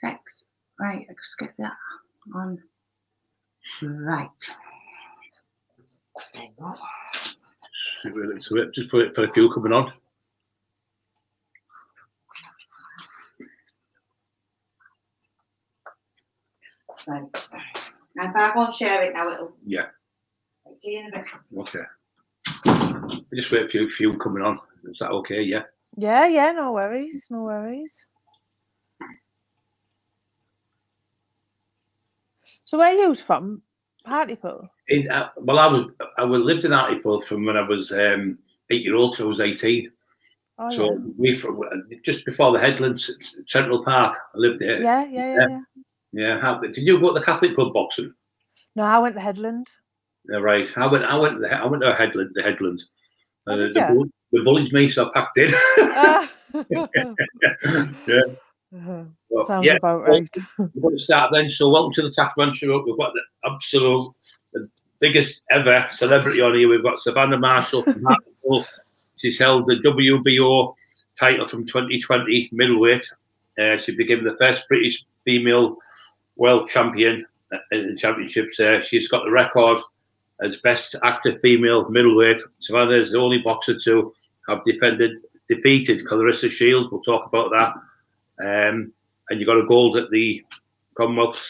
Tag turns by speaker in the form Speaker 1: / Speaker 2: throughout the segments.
Speaker 1: six. Right, let's get that on. Right. There you.
Speaker 2: So it- just for, for a few coming on.
Speaker 1: Right. Now, if I go and share it now, it'll.
Speaker 2: Yeah.
Speaker 1: See you in a bit.
Speaker 2: Okay. We just wait a few, few coming on. Is that okay? Yeah.
Speaker 3: Yeah, yeah, no worries, no worries. So where are you from? Hartlepool.
Speaker 2: In, uh, well, I was I was lived in Hartlepool from when I was um, eight year old till I was eighteen.
Speaker 3: Oh,
Speaker 2: so we from just before the Headlands Central Park. I lived there.
Speaker 3: yeah. yeah, yeah, yeah, yeah.
Speaker 2: Yeah. How, did you go to the Catholic pub boxing?
Speaker 3: No, I went to Headland.
Speaker 2: Yeah, right. I went. I went. to the- I went to Headland. The Headlands.
Speaker 3: Oh,
Speaker 2: Uh, the, the bullied me, so I packed in.
Speaker 3: Ah.
Speaker 2: yeah.
Speaker 3: Uh-huh.
Speaker 2: Well,
Speaker 3: Sounds
Speaker 2: yeah.
Speaker 3: about right.
Speaker 2: We're going to start then. So, welcome to the Taxman Show. We've got the absolute the biggest ever celebrity on here. We've got Savannah Marshall from Hartlepool. She's held the WBO title from 2020 middleweight. Uh, she became the first British female world champion in the championships. Uh, she's got the record as best active female middleweight. Savannah is the only boxer to have defended defeated Claressa Shields. We'll talk about that. Um, and you got a gold at the Commonwealth.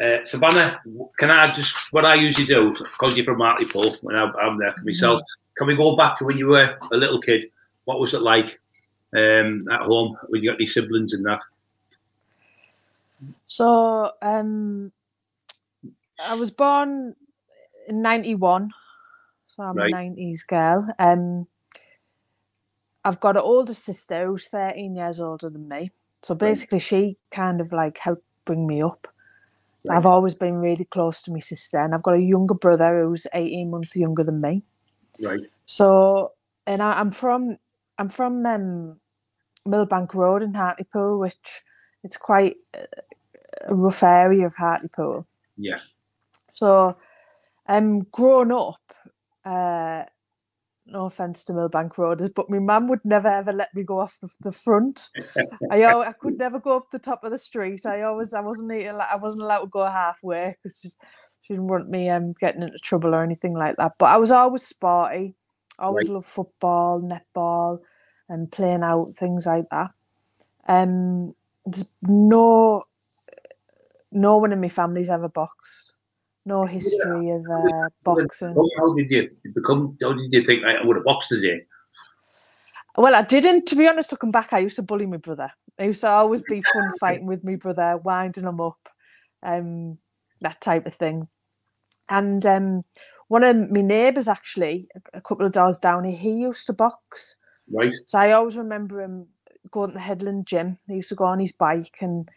Speaker 2: Uh, Savannah, can I just what I usually do because you're from Hartlepool when I'm, I'm there for myself? Can we go back to when you were a little kid? What was it like um, at home when you got any siblings and that?
Speaker 3: So, um, I was born in '91, so I'm
Speaker 2: Right.
Speaker 3: a '90s girl. Um, I've got an older sister who's 13 years older than me. So basically, she kind of like helped bring me up.
Speaker 2: Right.
Speaker 3: I've always been really close to my sister, and I've got a younger brother who's 18 months younger than me.
Speaker 2: Right,
Speaker 3: So, and I, I'm from I'm from um, Millbank Road in Hartlepool, which it's quite a- a rough area of Hartlepool.
Speaker 2: yeah,
Speaker 3: So, um, growing up, uh, no offense to Millbank Roaders, but my mum would never ever let me go off the, the front. I I could never go up the top of the street. I always I wasn't I wasn't allowed to go halfway because she, she didn't want me um getting into trouble or anything like that. But I was always sporty. I always
Speaker 2: Right.
Speaker 3: loved football, netball, and playing out things like that. Um, there's no no one in my family's ever boxed. No history of uh, boxing.
Speaker 2: How, did you become? How did you think I would have boxed today?
Speaker 3: Well, I didn't. To be honest, looking back, I used to bully my brother. I used to always be fun fighting with my brother, winding him up, um, that type of thing. And um, one of my neighbours, actually, a- couple of doors down, he used to box.
Speaker 2: Right,
Speaker 3: So I always remember him going to the Headland gym. He used to go on his bike and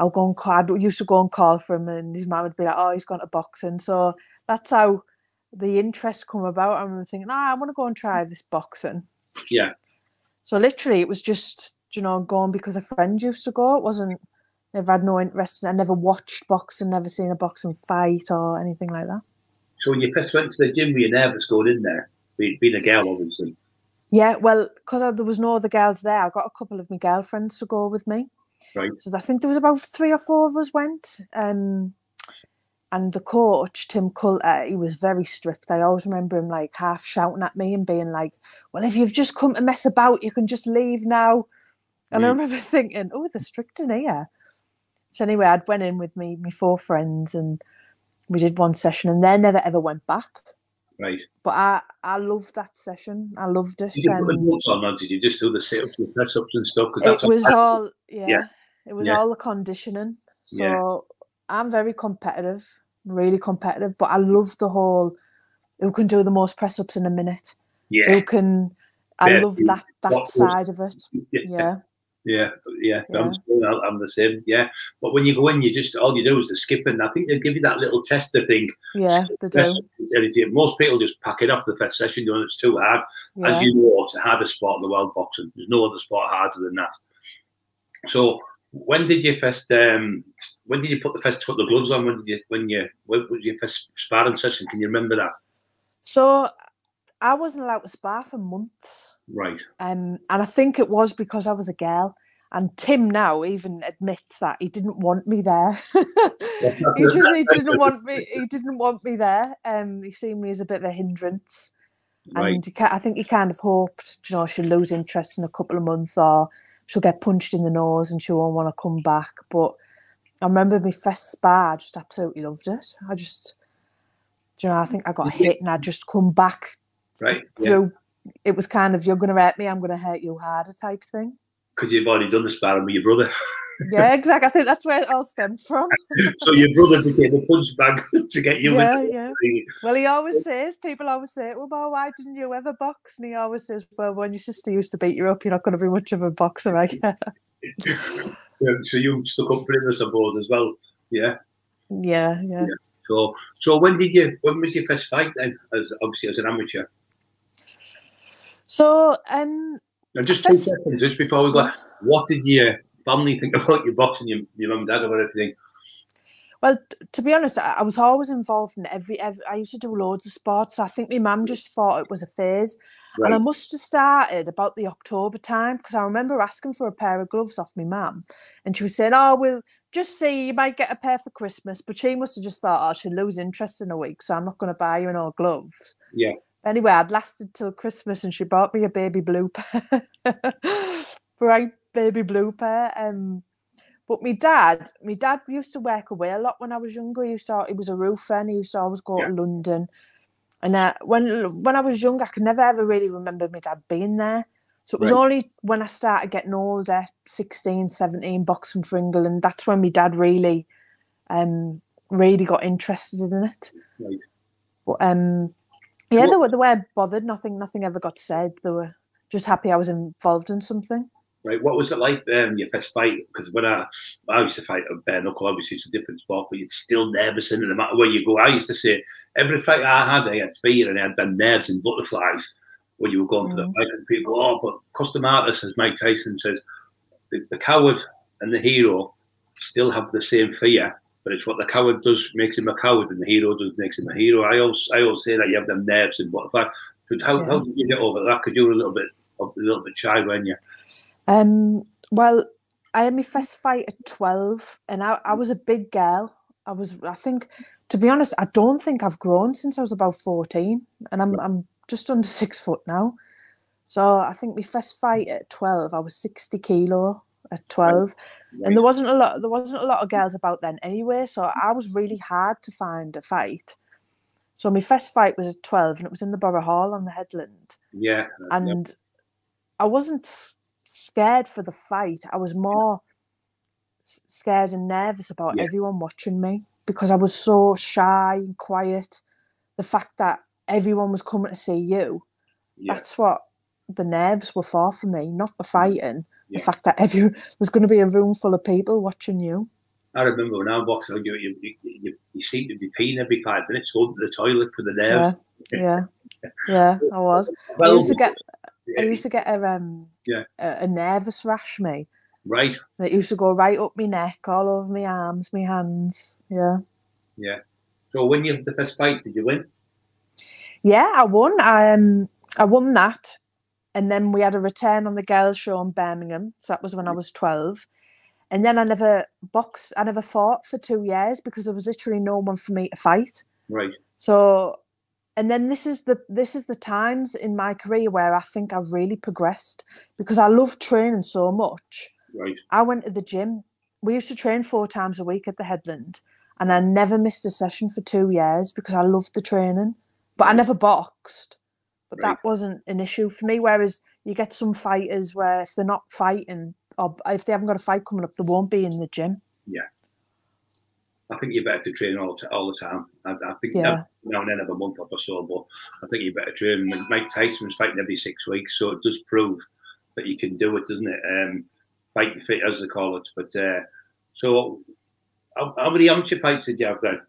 Speaker 3: I'll go and call, I used to go and call for him and his mum would be like, oh, he's gone to boxing. So that's how the interest come about. I remember thinking, ah, I want to go and try this boxing.
Speaker 2: yeah,
Speaker 3: So literally, it was just you know going because a friend used to go. It wasn't. Never had no interest. I never watched boxing. Never seen a boxing fight or anything like that.
Speaker 2: So when you first went to the gym, were you nervous going in there? Be- Being a girl, obviously.
Speaker 3: Yeah, well, because there was no other girls there, I got a couple of my girlfriends to go with me.
Speaker 2: Right.
Speaker 3: So I think there was about three or four of us went. Um, and the coach, Tim Coulter, he was very strict. I always remember him like half shouting at me and being like, "Well, if you've just come to mess about, you can just leave now." And I
Speaker 2: Mm.
Speaker 3: remember thinking, "Oh, they're strict in here." So anyway, I'd went in with me, my four friends, and we did one session, and they never ever went back.
Speaker 2: Right.
Speaker 3: But I, I loved that session. I loved it.
Speaker 2: Did you put the
Speaker 3: um,
Speaker 2: gloves on, or did you just do the sit-ups and press-ups and stuff?
Speaker 3: it was all yeah,
Speaker 2: Yeah.
Speaker 3: it was
Speaker 2: Yeah.
Speaker 3: all the conditioning so
Speaker 2: Yeah.
Speaker 3: i'm very competitive really competitive but i love the whole who can do the most press ups in a minute
Speaker 2: yeah,
Speaker 3: who can i love that that side of it
Speaker 2: yeah,
Speaker 3: yeah
Speaker 2: yeah, yeah. I'm, I'm the same. Yeah, but when you go in, you just all you do is the skipping. I think they give you that little tester thing.
Speaker 3: yeah they do.
Speaker 2: Most people just pack it off the first session, doing it's too hard.
Speaker 3: yeah.
Speaker 2: As you know, it's the hardest sport in the world, boxing. There's no other sport harder than that. So, when did you first? Um, when did you put the first put the gloves on? When did you? When you? When was your first sparring session? Can you remember that?
Speaker 3: so i wasn't allowed to spar for months
Speaker 2: Right.
Speaker 3: um, and i think it was because i was a girl And Tim now even admits that he didn't want me there. he just he didn't want me. He didn't want me there. Um, he seen me as a bit of a hindrance,
Speaker 2: Right.
Speaker 3: and he, I think he kind of hoped, you know, she'll lose interest in a couple of months, or she'll get punched in the nose and she won't want to come back. But I remember my first spa, I just absolutely loved it. I just, you know, I think I got hit and I just come back
Speaker 2: Right. Yeah.
Speaker 3: It was kind of you're going to hurt me, I'm going to hurt you harder type thing.
Speaker 2: Because you've already done the sparring with your brother.
Speaker 3: Yeah, exactly. I think that's where it all stemmed from.
Speaker 2: so your brother became a punch bag to get you
Speaker 3: yeah, yeah. Well, he always says, people always say, well, why didn't you ever box? And he always says, well, when your sister used to beat you up, you're not going to be much of a boxer, I guess.
Speaker 2: Yeah, So you stuck up for him, I suppose, as well. Yeah.
Speaker 3: Yeah, yeah.
Speaker 2: So, so when did you? When was your first fight then? As obviously as an amateur.
Speaker 3: So, um,
Speaker 2: Now, just two seconds, just before we go. What did your family think about your boxing? Your, your mum and dad about everything?
Speaker 3: well, to be honest, I, I was always involved in every, every. I used to do loads of sports. So I think my mum just thought it was a phase. And I must have started about the October time because I remember asking for a pair of gloves off my mum, and she was saying, "Oh, we'll just see. You might get a pair for Christmas." But she must have just thought, "Oh, she'll lose interest in a week, so I'm not going to buy you no gloves."
Speaker 2: Yeah.
Speaker 3: Anyway, I'd lasted till Christmas, and she bought me a baby blue pair, bright baby blue pair. Um, but my dad, my dad used to work away a lot when I was younger. He used to, he was a roofer, and he used to always go
Speaker 2: Yeah.
Speaker 3: to London. And uh, when when I was young, I could never ever really remember my dad being there. So it was
Speaker 2: Right.
Speaker 3: only when I started getting older, 16, 17, boxing for England, that's when my dad really, um, really got interested in it.
Speaker 2: Right.
Speaker 3: But um, yeah,
Speaker 2: What-
Speaker 3: they were they were bothered. Nothing nothing ever got said. They were just happy I was involved in something.
Speaker 2: Right. What was it like um, your first fight? Because when I, I used to fight a bare knuckle, obviously it's a different sport, but you're still nervous in it no matter where you go. I used to say every fight I had, I had fear and I had the nerves and butterflies when you were going for the
Speaker 3: Mm.
Speaker 2: fight. And people, oh, but Cus D'Amato's, as Mike Tyson says, the, the coward and the hero still have the same fear, but it's what the coward does makes him a coward, and the hero does makes him a hero. I always, I always say that you have the nerves and butterflies. But how, how did you get over that? Because you were a little bit, a little bit shy, weren't you?
Speaker 3: Um, well, I had my first fight at 12 and I, I was a big girl. I was, I think, to be honest, I don't think I've grown since I was about 14 and I'm, I'm just under six foot now. So I think my first fight at 12, I was 60 kilo at 12 and there wasn't a lot, there wasn't a lot of girls about then anyway. So I was really hard to find a fight. So my first fight was at 12 and it was in the Borough Hall on the headland
Speaker 2: yeah,
Speaker 3: and I wasn't scared for the fight. I was more scared and nervous about
Speaker 2: Yeah.
Speaker 3: everyone watching me because I was so shy and quiet. The fact that everyone was coming to see you,
Speaker 2: yeah.
Speaker 3: that's what the nerves were for for me, not the mm. fighting.
Speaker 2: Yeah.
Speaker 3: The fact that every was going to be a room full of people watching you.
Speaker 2: I remember when I was boxing, you, you, you, you, seem to be peeing every five minutes, going to the toilet for the nerves.
Speaker 3: Yeah, yeah, I was. I used to get, I used to get a um,
Speaker 2: Yeah.
Speaker 3: a, a nervous rash, me.
Speaker 2: right,
Speaker 3: It used to go right up my neck, all over my arms, my hands. Yeah.
Speaker 2: yeah. So when you had the first fight, did you win?
Speaker 3: Yeah, I won. I, um, I won that. And then we had a return on the girls' show in Birmingham. So that was when I mm. was 12. And then I never boxed, I never fought for two years because there was literally no one for me to fight.
Speaker 2: Right,
Speaker 3: So, and then this is the this is the times in my career where I think I've really progressed because I love training so much.
Speaker 2: right,
Speaker 3: I went to the gym. We used to train four times a week at the Headland, and I never missed a session for two years because I loved the training. But I never boxed. But
Speaker 2: Right.
Speaker 3: that wasn't an issue for me. Whereas you get some fighters where if they're not fighting or if they haven't got a fight coming up, they won't be in the gym. Yeah.
Speaker 2: I think you're better to train all, t- all the time. I, I think
Speaker 3: Yeah.
Speaker 2: now and then a month or so, but I think you better train. When Mike Tyson was fighting every six weeks, so it does prove that you can do it, doesn't it? Um, fight fit, as they call it. But uh, so, how, how many amateur fights did you have then?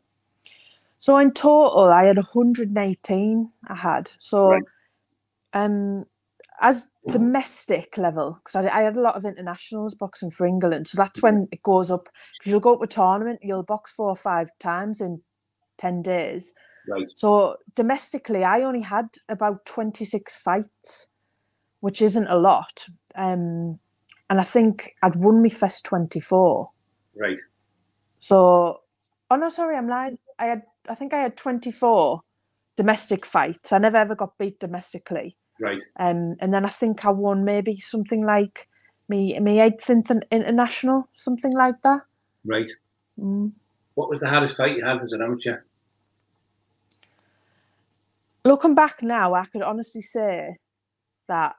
Speaker 3: So in total, I had 118. I had so,
Speaker 2: Right.
Speaker 3: um, as domestic level because I, I had a lot of internationals boxing for England. So that's when it goes up because you'll go to a tournament, you'll box four or five times in 10 days.
Speaker 2: Right,
Speaker 3: So domestically, I only had about 26 fights, which isn't a lot. Um, and I think I'd won my first 24.
Speaker 2: Right.
Speaker 3: So, oh no, sorry, I'm lying. I had, I think I had 24 domestic fights. I never ever got beat domestically.
Speaker 2: Right.
Speaker 3: Um, and then I think I won maybe something like me, me eighth inter- international, something like that.
Speaker 2: Right.
Speaker 3: Mm.
Speaker 2: What was the hardest fight you had as an amateur?
Speaker 3: Looking back now, I could honestly say that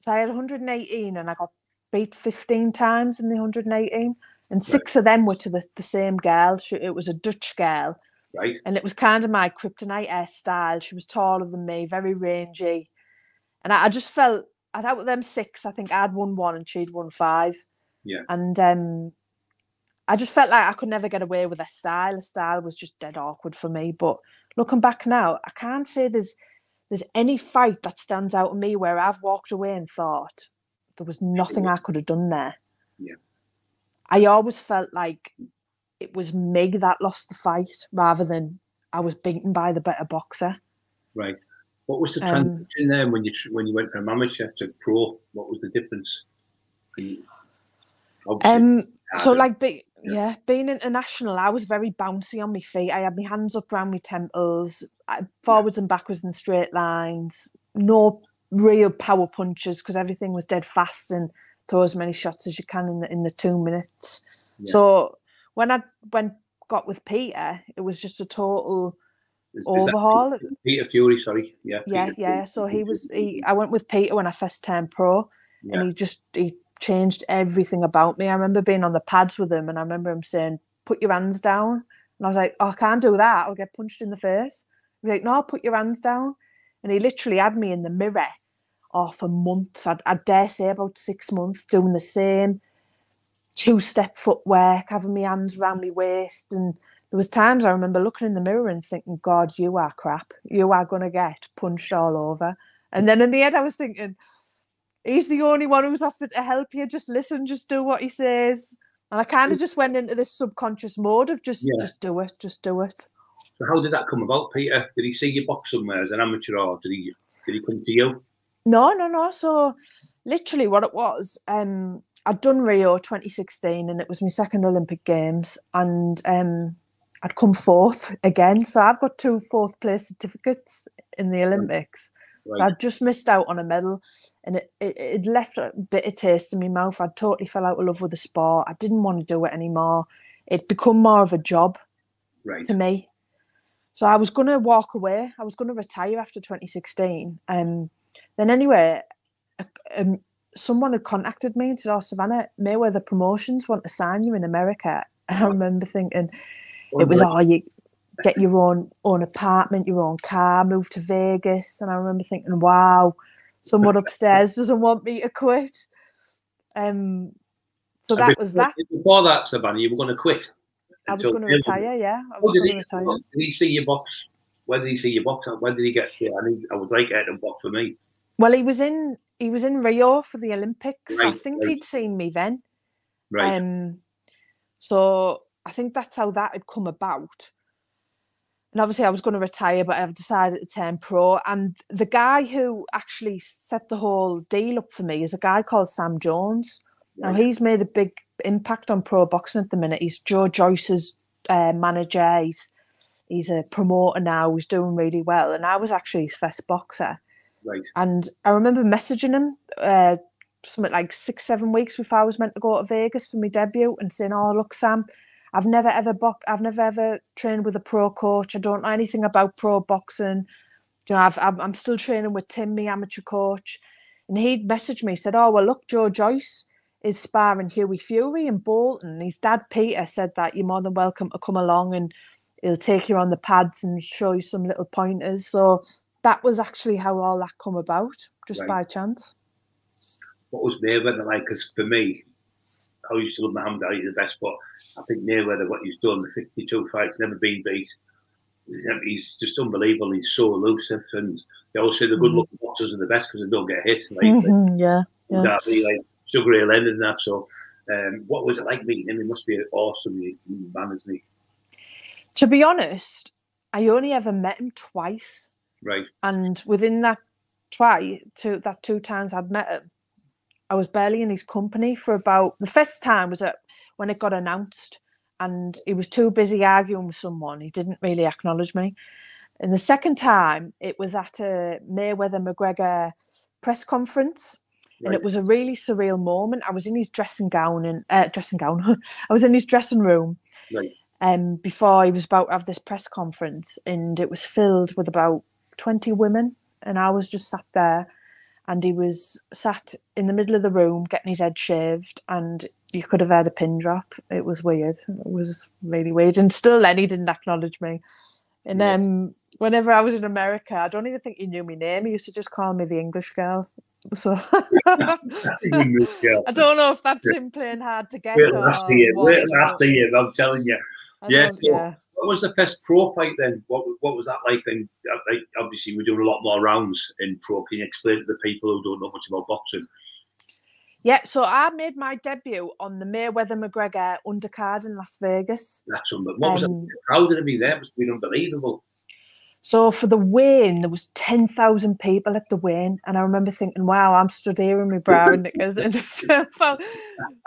Speaker 3: so I had 118 and I got beat 15 times in the 118, and six of them were to the, the same girl. She, it was a Dutch girl,
Speaker 2: Right.
Speaker 3: and it was kind of my kryptonite hairstyle. She was taller than me, very rangy, and I, I just felt I thought with them six, I think I'd won one and she'd won five.
Speaker 2: Yeah.
Speaker 3: and um, I just felt like I could never get away with her style. Her style was just dead awkward for me. But looking back now, I can't say there's there's any fight that stands out to me where I've walked away and thought there was nothing I could have done there.
Speaker 2: Yeah.
Speaker 3: I always felt like it was me that lost the fight rather than I was beaten by the better boxer.
Speaker 2: Right. What was the
Speaker 3: Um,
Speaker 2: transition then when you when you went from amateur to pro? What was the difference?
Speaker 3: Um, so like, be,
Speaker 2: Yeah.
Speaker 3: yeah. being international, I was very bouncy on my feet. I had my hands up around my temples, I- forwards and backwards in straight lines. No real power punches because everything was dead fast and throw as many shots as you can in the in the two minutes.
Speaker 2: Yeah.
Speaker 3: So when I went got with Peter, it was just a total
Speaker 2: Is- is
Speaker 3: overhaul.
Speaker 2: Peter Fury, sorry. Yeah.
Speaker 3: yeah,
Speaker 2: Peter
Speaker 3: yeah.
Speaker 2: Fury.
Speaker 3: So he was. He, I went with Peter when I first turned pro
Speaker 2: Yeah.
Speaker 3: and he just he changed everything about me. I remember being on the pads with him, and I remember him saying, "Put your hands down," and I was like, "Oh, I can't do that. I'll get punched in the face." He's like, "No, put your hands down," and he literally had me in the mirror, oh, for months. I, I dare say about six months, doing the same two-step footwork, having my hands around my waist, and there was times I remember looking in the mirror and thinking, "God, you are crap. You are gonna get punched all over." And then in the end, I was thinking, he's the only one who's offered to help you. Just listen, just do what he says. And I kind of just went into this subconscious mode of just,
Speaker 2: Yeah.
Speaker 3: just do it, just do it.
Speaker 2: So how did that come about, Peter? Did he see you box somewhere as an amateur, or did he did he come to you?
Speaker 3: No, no, no. So literally what it was, um, I'd done Rio 2016 and it was my second Olympic Games and um, I'd come fourth again. So I've got two fourth place certificates in the Olympics.
Speaker 2: Right.
Speaker 3: I'd just missed out on a medal and it, it, it left a bitter taste in my mouth. I'd totally fell out of love with the sport. I didn't want to do it anymore. It'd become more of a job
Speaker 2: Right.
Speaker 3: to me. So I was going to walk away. I was going to retire after 2016. Um, then anyway, a- um, someone had contacted me and said, "Oh, Savannah, Mayweather Promotions want to sign you in America." And I remember thinking it was, "Oh, you get your own own apartment, your own car, move to Vegas." And I remember thinking, "Wow, someone upstairs doesn't want me to quit." Um, so that was that.
Speaker 2: Before that, Savannah, you were going to quit.
Speaker 3: I was going to retire. Yeah, I was going to retire.
Speaker 2: did he see your box? Where did he see your box? Where did he get to? I, need, I would like to box for me.
Speaker 3: Well, he was in he was in Rio for the Olympics. I think
Speaker 2: right.
Speaker 3: he'd seen me then.
Speaker 2: Right.
Speaker 3: Um, so I think that's how that had come about. And obviously, I was going to retire, but I've decided to turn pro. And the guy who actually set the whole deal up for me is a guy called Sam Jones. Now he's made a big impact on pro boxing at the minute. He's Joe Joyce's uh, manager. He's he's a promoter now. He's doing really well. And I was actually his first boxer.
Speaker 2: Right.
Speaker 3: And I remember messaging him uh, something like six, seven weeks before I was meant to go to Vegas for my debut and saying, Oh, look, Sam, I've never ever bo- I've never ever trained with a pro coach. I don't know anything about pro boxing. You know, I've, I'm, still training with Tim, my amateur coach. And he'd messaged me, said, Oh, well, look, Joe Joyce is sparring Hughie Fury in Bolton. His dad, Peter, said that you're more than welcome to come along and he'll take you on the pads and show you some little pointers. So that was actually how all that come about, just
Speaker 2: Right.
Speaker 3: by chance.
Speaker 2: What was Mayweather like? Because for me, I used to love Muhammad Ali the best, but I think Mayweather, what he's done, the 52 fights, never been beat. He's- just unbelievable. He's so elusive, and they always say the good looking boxers are the best because they don't get hit. Like,
Speaker 3: Mhm, yeah. yeah.
Speaker 2: that, like Sugar Ray Leonard and that. So, um, what was it like meeting him? He must be an awesome man, isn't he?
Speaker 3: To be honest, I only ever met him twice.
Speaker 2: Right,
Speaker 3: and within that twice two that two times I'd met him, I was barely in his company for about the first time was at when it got announced, and he was too busy arguing with someone. He didn't really acknowledge me. And the second time, it was at a Mayweather McGregor press conference, and it was a really surreal moment. I was in his dressing gown and uh, dressing gown. I was in his dressing room,
Speaker 2: Right.
Speaker 3: um, before he was about to have this press conference, and it was filled with about twenty women, and I was just sat there, and he was sat in the middle of the room getting his head shaved, and you could have heard a pin drop. It was weird. It was really weird, and still then he didn't acknowledge me. And
Speaker 2: Yeah.
Speaker 3: um, whenever I was in America, I don't even think he knew my name. He used to just call me the English girl. So I don't know if that's him playing hard to get.
Speaker 2: Wait after you. Wait after you. I'm telling you.
Speaker 3: I
Speaker 2: Yeah,
Speaker 3: don't-
Speaker 2: so-
Speaker 3: yeah.
Speaker 2: What was the first pro fight then? What what was that like? Then, Uh, like, obviously, we're doing a lot more rounds in pro. Can you explain to the people who don't know much about boxing?
Speaker 3: Yeah, so I made my debut on the Mayweather McGregor undercard in Las Vegas.
Speaker 2: That's something. What was it? The crowd to be there? It have been unbelievable.
Speaker 3: So for the weigh-in, there was ten thousand people at the weigh-in, and I remember thinking, "Wow, I'm stood here in my bra and knickers." So, so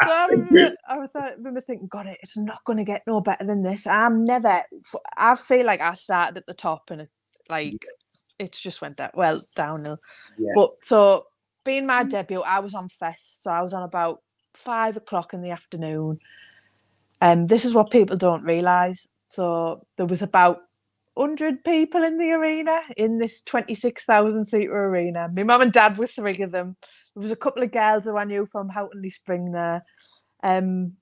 Speaker 3: I remember, I was, I remember thinking, "God, it, it's not going to get no better than this." I'm never. I feel like I started at the top, and it like it's just went that well downhill.
Speaker 2: Yeah.
Speaker 3: But so being my debut, I was on fest, so I was on about five o'clock in the afternoon. And this is what people don't realise. So there was about 100 people in the arena in this 26,000 seater arena. My mum and dad were three of them. There was a couple of girls who I knew from Houghton-le-Spring there. Um,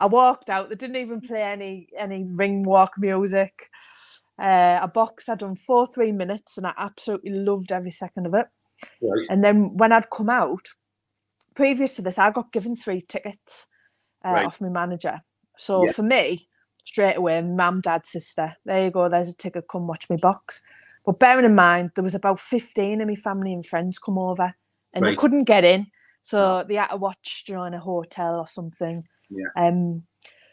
Speaker 3: I walked out. They didn't even play any any ring walk music. Uh, I boxed. I'd done four three minutes, and I absolutely loved every second of it.
Speaker 2: Right.
Speaker 3: And then when I'd come out, previous to this, I got given three tickets uh,
Speaker 2: Right.
Speaker 3: off my manager. So
Speaker 2: Yeah.
Speaker 3: for me, straight away, mum, dad, sister, there you go, there's a ticket, come watch me box. But bearing in mind, there was about 15 of my family and friends come over and they couldn't get in. So they had to watch you know, in a hotel or something.
Speaker 2: Yeah.
Speaker 3: Um,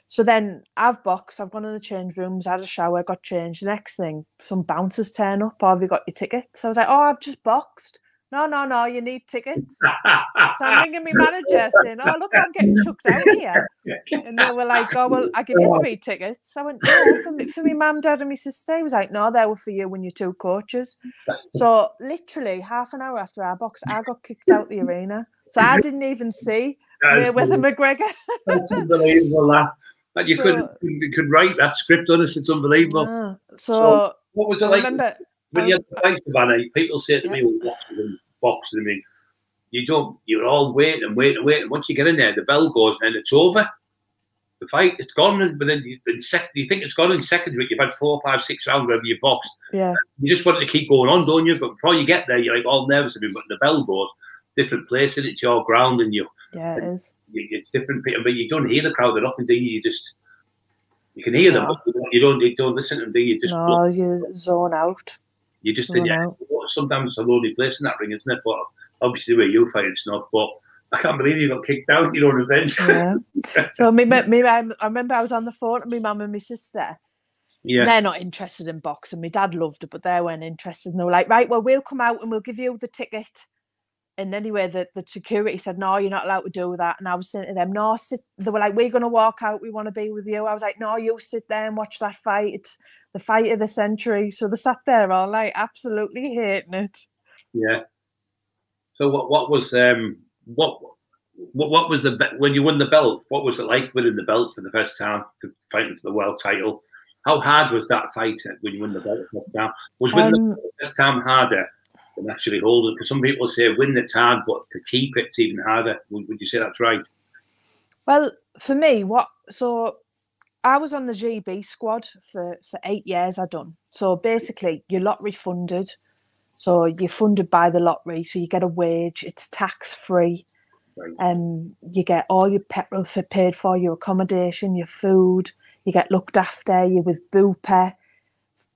Speaker 3: so then I've boxed, I've gone in the change rooms, had a shower, got changed. The next thing, some bouncers turn up, oh, have you got your tickets? I was like, oh, I've just boxed. No, no, no, you need tickets. So I'm ringing my manager saying, oh, look, I'm getting chucked out here. And they were like, oh, well, I give you three tickets. I went, no, for me, for me mum, dad, and my sister. He was like, no, they were for you and your two coaches. So literally half an hour after our box, I got kicked out the arena. So I didn't even see
Speaker 2: That's
Speaker 3: Mayweather McGregor.
Speaker 2: That's unbelievable. That. You
Speaker 3: So-
Speaker 2: could you could write that script on us. It's unbelievable.
Speaker 3: Ah, so
Speaker 2: What was it
Speaker 3: I
Speaker 2: like
Speaker 3: remember,
Speaker 2: when you had the fight, Savannah? People say to
Speaker 3: Yeah.
Speaker 2: me, "Well, boxing, and boxing." I mean, you don't. You're all waiting and waiting and waiting. Once you get in there, the bell goes and it's over. The fight, it's gone. But then you, in sec- you think it's gone in seconds, but you've had four, five, six rounds wherever you've boxed.
Speaker 3: yeah,
Speaker 2: You just want it to keep going on, don't you? But before you get there, you're like all nervous. I mean, but the bell goes, different place, and it's your ground, and you,
Speaker 3: yeah, it is.
Speaker 2: you it's different. people, But you don't hear the crowd enough, do you? You just you can hear them, but you don't, you don't, listen to them. Do you? Just
Speaker 3: No, you zone out.
Speaker 2: You just in yeah. Sometimes it's a lonely place in that ring, isn't it? But obviously, where you fight, it's not. But I can't believe you got kicked out. You know what I mean?
Speaker 3: Yeah. So me, me, me, I remember I was on the phone to my mum and my sister.
Speaker 2: yeah.
Speaker 3: They're not interested in boxing. My dad loved it, but they weren't interested. And they were like, right, well, we'll come out and we'll give you the ticket. And anyway, the, the security said, no, you're not allowed to do that. And I was saying to them, no, sit. They were like, we're going to walk out. We want to be with you. I was like, no, you sit there and watch that fight. It's the fight of the century. So they sat there all night, absolutely hating it.
Speaker 2: Yeah. So what? What was um? What? What, what was the when you won the belt? What was it like winning the belt for the first time, to fighting for the world title? How hard was that fight when you won the belt the first time? Was winning
Speaker 3: Um,
Speaker 2: the first time harder than actually holding? Because some people say win it's hard, but to keep it's even harder. Would, would you say that's right?
Speaker 3: Well, for me, what so I was on the GB squad for for eight years. I done so basically you're lottery funded, so you're funded by the lottery, so you get a wage. It's tax free.
Speaker 2: Right.
Speaker 3: Um, you get all your petrol for paid for, your accommodation, your food. You get looked after. You're with Bupa,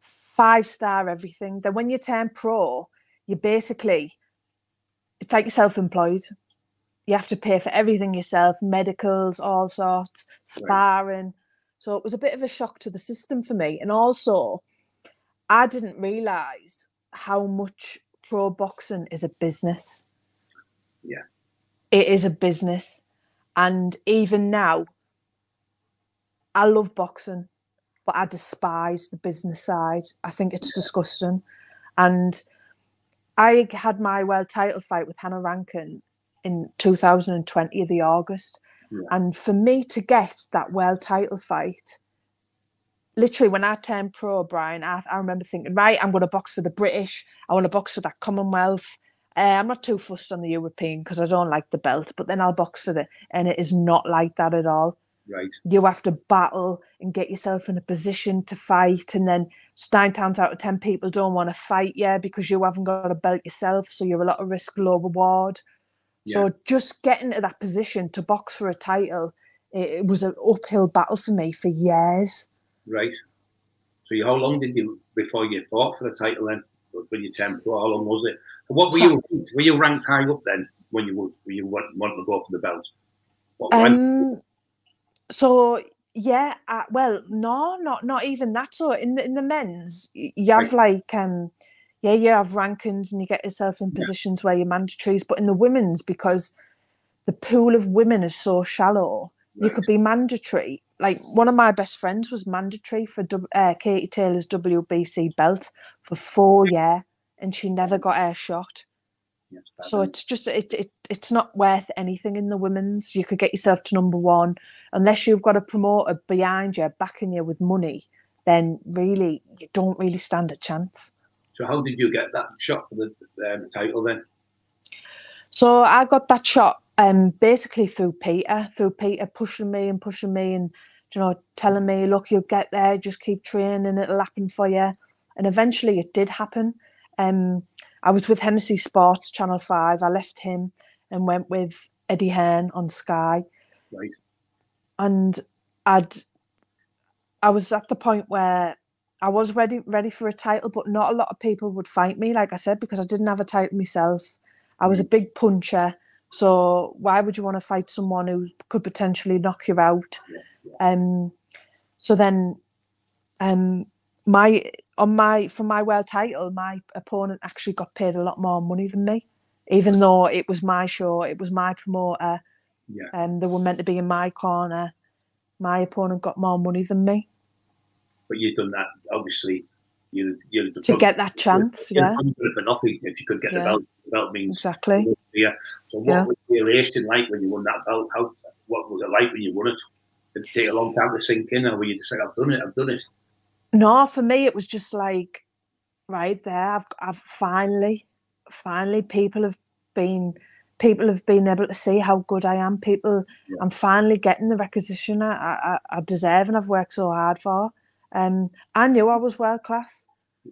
Speaker 3: five star everything. Then when you turn pro, you basically it's like you're self employed you have to pay for everything yourself medicals all sorts sparring so it was a bit of a shock to the system for me and also i didn't realize how much pro boxing is a business
Speaker 2: Yeah.
Speaker 3: it is a business. And even now, I love boxing, but I despise the business side. I think it's disgusting. And I had my world title fight with Hannah Rankin in 2020, the August.
Speaker 2: Yeah.
Speaker 3: And for me to get that world title fight, literally when I turned pro, Brian, I, I remember thinking, right, I'm going to box for the British. I want to box for that Commonwealth. Uh, I'm not too fussed on the European because I don't like the belt, but then I'll box for the. And it is not like that at all.
Speaker 2: Right.
Speaker 3: You have to battle and get yourself in a position to fight. And then nine times out of 10 people don't want to fight you because you haven't got a belt yourself. So you're a lot of risk, low reward. So just getting to that position to box for a title, it, was an uphill battle for me for years.
Speaker 2: Right. So you, how long did you before you fought for the title then? When you turned pro, how long was it? What were
Speaker 3: So-
Speaker 2: you were you ranked high up then when you were were you want, wanting to go for the belt? What?
Speaker 3: Um, so yeah, uh, well, no, not not even that. So in the in the men's, you have like um, yeah, you have rankings and you get yourself in positions where you're mandatories. But in the women's, because the pool of women is so shallow, you could be mandatory. Like one of my best friends was mandatory for uh, Katie Taylor's WBC belt for four year, and she never got her shot.
Speaker 2: Yes,
Speaker 3: So it's just it, it it's not worth anything in the women's. You could get yourself to number one unless you've got a promoter behind you backing you with money. Then really, you don't really stand a chance.
Speaker 2: So how did you get that shot for the um, title then?
Speaker 3: So I got that shot um basically through Peter, through Peter pushing me and pushing me and you know telling me, look, you'll get there, just keep training, it'll happen for you. And eventually it did happen. Um I was with Hennessy Sports Channel Five. I left him and went with Eddie Hearn on Sky.
Speaker 2: Right.
Speaker 3: and I'd I was at the point where I was ready ready for a title, but not a lot of people would fight me, like I said, because I didn't have a title myself. I was a big puncher, so why would you want to fight someone who could potentially knock you out? Um, so then, um, my on my for my world title, my opponent actually got paid a lot more money than me, even though it was my show, it was my promoter
Speaker 2: Yeah.
Speaker 3: um, they were meant to be in my corner. My opponent got more money than me
Speaker 2: But you've done that obviously. You you
Speaker 3: to get that chance.
Speaker 2: you're
Speaker 3: Yeah,
Speaker 2: for nothing if you could get the belt. The belt means
Speaker 3: exactly.
Speaker 2: Yeah. So what
Speaker 3: Yeah.
Speaker 2: was the racing like when you won that belt? How what was it like when you won it? Did it take a long time to sink in, or were you just like, I've done it, I've done it?
Speaker 3: No, for me, it was just like right there. I've, I've finally, finally, people have been, people have been able to see how good I am. People,
Speaker 2: Yeah.
Speaker 3: I'm finally getting the recognition I, I, I deserve and I've worked so hard for. Um, I knew I was world class.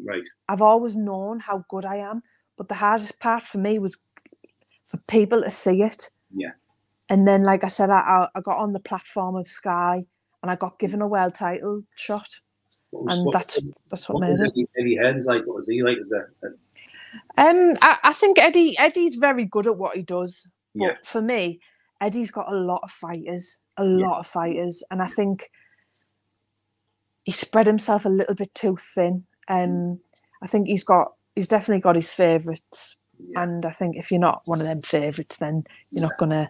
Speaker 2: Right.
Speaker 3: I've always known how good I am, but the hardest part for me was for people to see it.
Speaker 2: Yeah.
Speaker 3: And then, like I said, I, I- I got on the platform of Sky and I got given a world title shot,
Speaker 2: was-
Speaker 3: and
Speaker 2: what-
Speaker 3: that's that's what,
Speaker 2: what
Speaker 3: made
Speaker 2: was
Speaker 3: it.
Speaker 2: Eddie, Eddie Hearn's like? What was he like? As a, a
Speaker 3: Um, I, I think Eddie Eddie's very good at what he does, but
Speaker 2: Yeah.
Speaker 3: for me, Eddie's got a lot of fighters, a
Speaker 2: Yeah.
Speaker 3: lot of fighters, and I think he spread himself a little bit too thin. Um, I think he's got he's definitely got his favourites,
Speaker 2: yeah.
Speaker 3: and I think if you're not one of them favourites, then you're not gonna,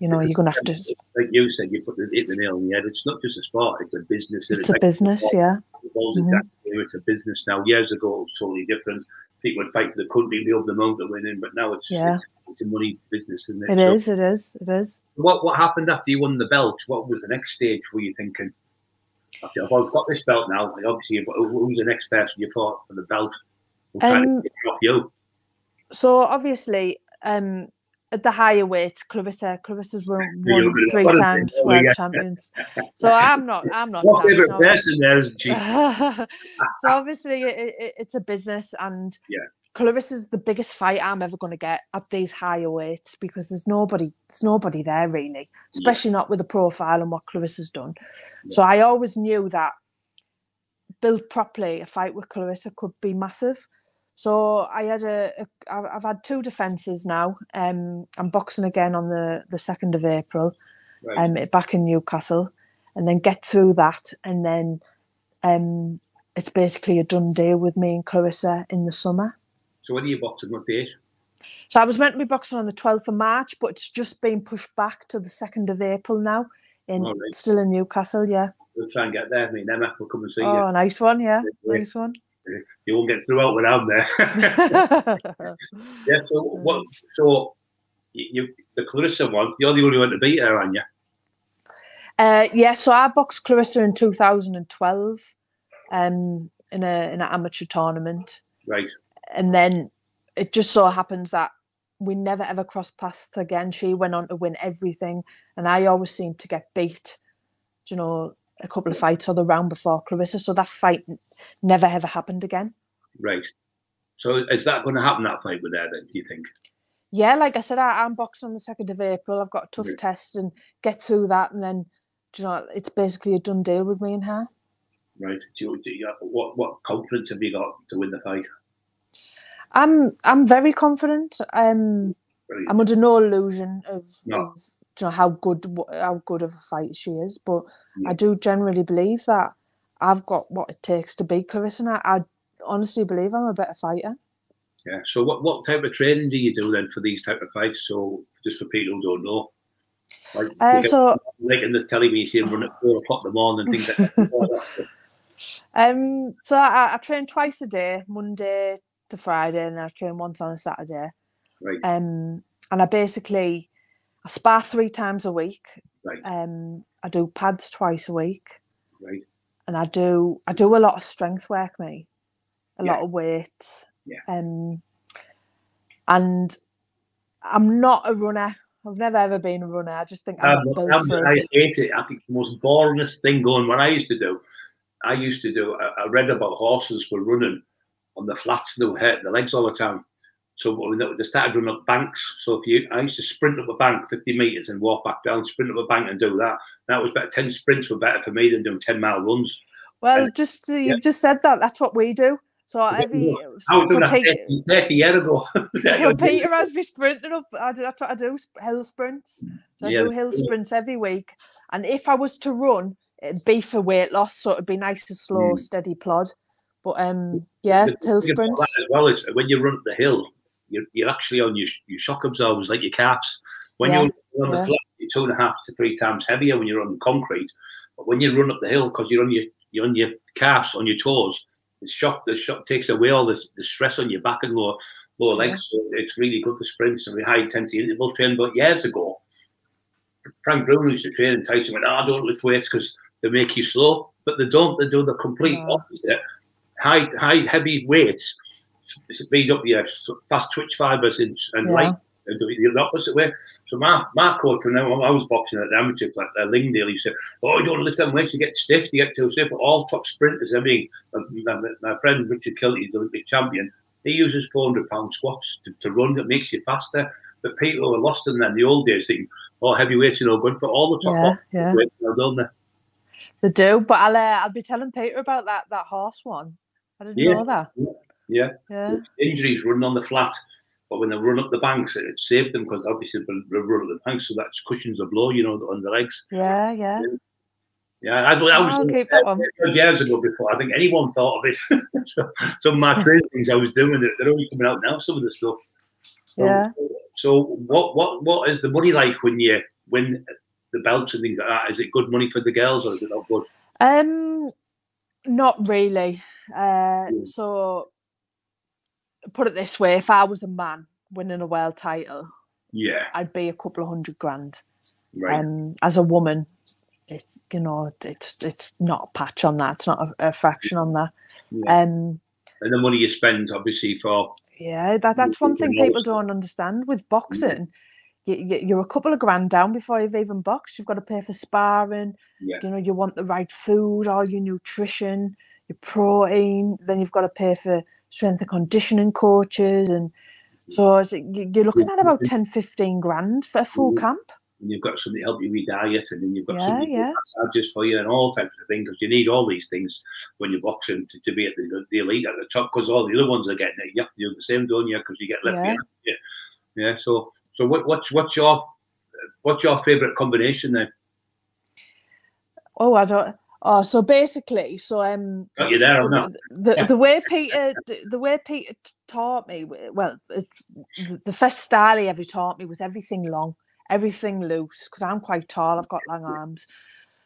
Speaker 3: you know, you're gonna have to.
Speaker 2: like you said, you put the, hit the nail on the head. It's not just a sport; it's a business.
Speaker 3: It's a business, yeah. Mhm.
Speaker 2: exactly. It's a business now. Years ago, it was totally different. People would fight for the country, be up the mountain winning, but now it's,
Speaker 3: Yeah.
Speaker 2: it's, it's a money business, isn't it?
Speaker 3: It
Speaker 2: So
Speaker 3: is, it is, it is.
Speaker 2: What what happened after you won the belt? What was the next stage? Were you thinking? I've got this belt now, and obviously, you've got- who- who's the next person you fought for the belt?
Speaker 3: Um,
Speaker 2: you.
Speaker 3: So obviously, um, at the higher weight, Claressa, Claressa's won, won three times world
Speaker 2: yeah.
Speaker 3: champions. So I'm not, I'm not.
Speaker 2: What favorite
Speaker 3: no.
Speaker 2: person there, isn't she?
Speaker 3: so obviously, it, it, it's a business, and
Speaker 2: Yeah.
Speaker 3: Claressa's the biggest fight I'm ever going to get at these higher weights because there's nobody, there's nobody there really, especially not with the profile and what Claressa's done. So I always knew that built properly, a fight with Clarissa could be massive. So I had a, a I've had two defenses now. Um, I'm boxing again on the the second of April,
Speaker 2: Right.
Speaker 3: um, back in Newcastle, and then get through that, and then um, it's basically a done deal with me and Clarissa in the summer.
Speaker 2: So when are you boxing? What date?
Speaker 3: So I was meant to be boxing on the 12th of March, but it's just been pushed back to the 2nd of April now. In
Speaker 2: right.
Speaker 3: still in Newcastle, yeah.
Speaker 2: We'll try and get there. Me and Emma will come and see you.
Speaker 3: Oh, nice one, yeah. Nice one.
Speaker 2: you. Won't get through out without there. yeah. So what? So you, you the Claressa one. You're the only one to beat her, aren't you?
Speaker 3: Uh, yeah, so I boxed Claressa in 2012 um, in a in an amateur tournament,
Speaker 2: Right.
Speaker 3: And then it just so happens that we never ever crossed paths again. She went on to win everything, and I always seemed to get beat. You know, a couple of fights or the round before Claressa, so that fight never ever happened again.
Speaker 2: Right. So is that going to happen that fight with her then? Do you think?
Speaker 3: Yeah, like I said, I, I'm boxing on the second of April. I've got a tough
Speaker 2: Right.
Speaker 3: test and get through that, and then do you know it's basically a done deal with me and her.
Speaker 2: Right. Do you, do you, what what confidence have you got to win the fight?
Speaker 3: I'm I'm very confident. Um. I'm under no illusion of,
Speaker 2: No.
Speaker 3: of you know how good how good of a fight she is, but
Speaker 2: Yeah.
Speaker 3: I do generally believe that I've got what it takes to beat Claressa. And I, I honestly believe I'm a better fighter.
Speaker 2: Yeah. So what, what type of training do you do then for these type of fights? So just for people who don't know, like,
Speaker 3: Uh, so
Speaker 2: like in the telly you see them run at four o'clock in the morning and things like that. all that stuff.
Speaker 3: um, so I, I train twice a day, Monday to Friday, and then I train once on a Saturday.
Speaker 2: Right.
Speaker 3: Um, and I basically I spar three times a week.
Speaker 2: Right.
Speaker 3: Um, I do pads twice a week.
Speaker 2: Right.
Speaker 3: and I do I do a lot of strength work, me, a
Speaker 2: Yeah.
Speaker 3: lot of weights.
Speaker 2: Yeah.
Speaker 3: Um, and I'm not a runner. I've never ever been a runner. I just think I'm
Speaker 2: Um, I'm- I hate it. I think the most boringest thing going. What I used to do, I used to do. I, I read about horses for running on the flats, no hurt the legs all the time. So they they started running up banks. So if you, I used to sprint up a bank 50 meters and walk back down, sprint up a bank and do that. That was better. 10 sprints were better for me than doing 10 mile runs.
Speaker 3: Well,
Speaker 2: and-
Speaker 3: just uh, you've just said that. That's what we do. So every
Speaker 2: I was
Speaker 3: so
Speaker 2: doing that
Speaker 3: Peter,
Speaker 2: 30, 30 years ago.
Speaker 3: so Peter has me sprinting up. I do, that's what I do. Hill sprints. So
Speaker 2: Yeah,
Speaker 3: I do hill sprints every week. And if I was to run, it'd be for weight loss. So it'd be nice to slow,
Speaker 2: Mm.
Speaker 3: steady plod. But um, yeah,
Speaker 2: The
Speaker 3: hill sprints.
Speaker 2: as well is when you run up the hill, you're, you're actually on your, your shock absorbers like your calves. When
Speaker 3: Yeah,
Speaker 2: you're on the
Speaker 3: yeah.
Speaker 2: flat, you're two and a half to three times heavier when you're on the concrete. But when you run up the hill, because you're on your you're on your calves, on your toes, the shock the shock takes away all the, the stress on your back and lower lower
Speaker 3: Yeah.
Speaker 2: legs. So it's really good for sprints and high intensity interval training. But years ago, Frank Bruno used to train and Tyson went, "Ah, don't lift weights because they make you slow." But they don't. They do the complete
Speaker 3: No.
Speaker 2: opposite. High high heavy weights speed up your fast twitch fibers and, and
Speaker 3: Yeah.
Speaker 2: light and the opposite way. So my my coach when I I was boxing at the amateur club, uh, Lingdale, he said, "Oh, you don't lift them weights, you get stiff, you get too stiff." But all top sprinters, I mean, my, my, my friend Richard Kelly, the Olympic champion, he uses 400 pound squats to, to run. That makes you faster. But people who are lost in that in the old days think, "Oh, heavy weights are no good," but all the top
Speaker 3: Yeah, yeah.
Speaker 2: weights are done there.
Speaker 3: They do, but I'll uh, I'll be telling Peter about that that horse one. I didn't
Speaker 2: Yeah.
Speaker 3: know that.
Speaker 2: Yeah.
Speaker 3: Yeah,
Speaker 2: injuries running on the flat, but when they run up the banks, it, saved them because obviously they run up the banks, so that cushions the blow, you know, on the legs.
Speaker 3: yeah, yeah.
Speaker 2: Yeah, I, I was doing
Speaker 3: keep
Speaker 2: it years ago before I think anyone thought of it. so, some of my training things I was doing, it, they're only coming out now. Some of the stuff. So,
Speaker 3: Yeah.
Speaker 2: So what what what is the money like when you win the belts and things like that? Is it good money for the girls or is it not good?
Speaker 3: Um, not really. Uh,
Speaker 2: Mm.
Speaker 3: so put it this way: if I was a man winning a world title,
Speaker 2: Yeah,
Speaker 3: I'd be a couple of hundred grand.
Speaker 2: right.
Speaker 3: Um, as a woman, it's you know it's it's not a patch on that. It's not a, a fraction on that.
Speaker 2: Yeah.
Speaker 3: Um,
Speaker 2: and the money you spend, obviously, for
Speaker 3: yeah, that, that's one thing people don't understand with boxing. You, you, you're a couple of grand down before you've even boxed. You've got to pay for sparring.
Speaker 2: yeah,
Speaker 3: You know, you want the right food, all your nutrition, your protein. Then you've got to pay for strength and conditioning coaches, and so you- you're looking at about 10, 15 grand for a full
Speaker 2: Mhm.
Speaker 3: camp.
Speaker 2: and you've got something to help you with diet, and then you've got
Speaker 3: Yeah,
Speaker 2: somebody
Speaker 3: yeah.
Speaker 2: massages for you and all types of things. Because you need all these things when you're boxing to, to be at the, the elite at the top. Because all the other ones are getting it. You have to do the same, don't you? Because you get left
Speaker 3: Yeah.
Speaker 2: behind. Yeah. yeah. So, so what, what's what's your what's your favourite combination then?
Speaker 3: Oh, I don't. Oh, so basically, so um,
Speaker 2: Got you there on that.
Speaker 3: the, the, way Peter the, way Peter taught me, well, it's, the, the first style he ever taught me was everything long, everything loose, because I'm quite tall, I've got long arms.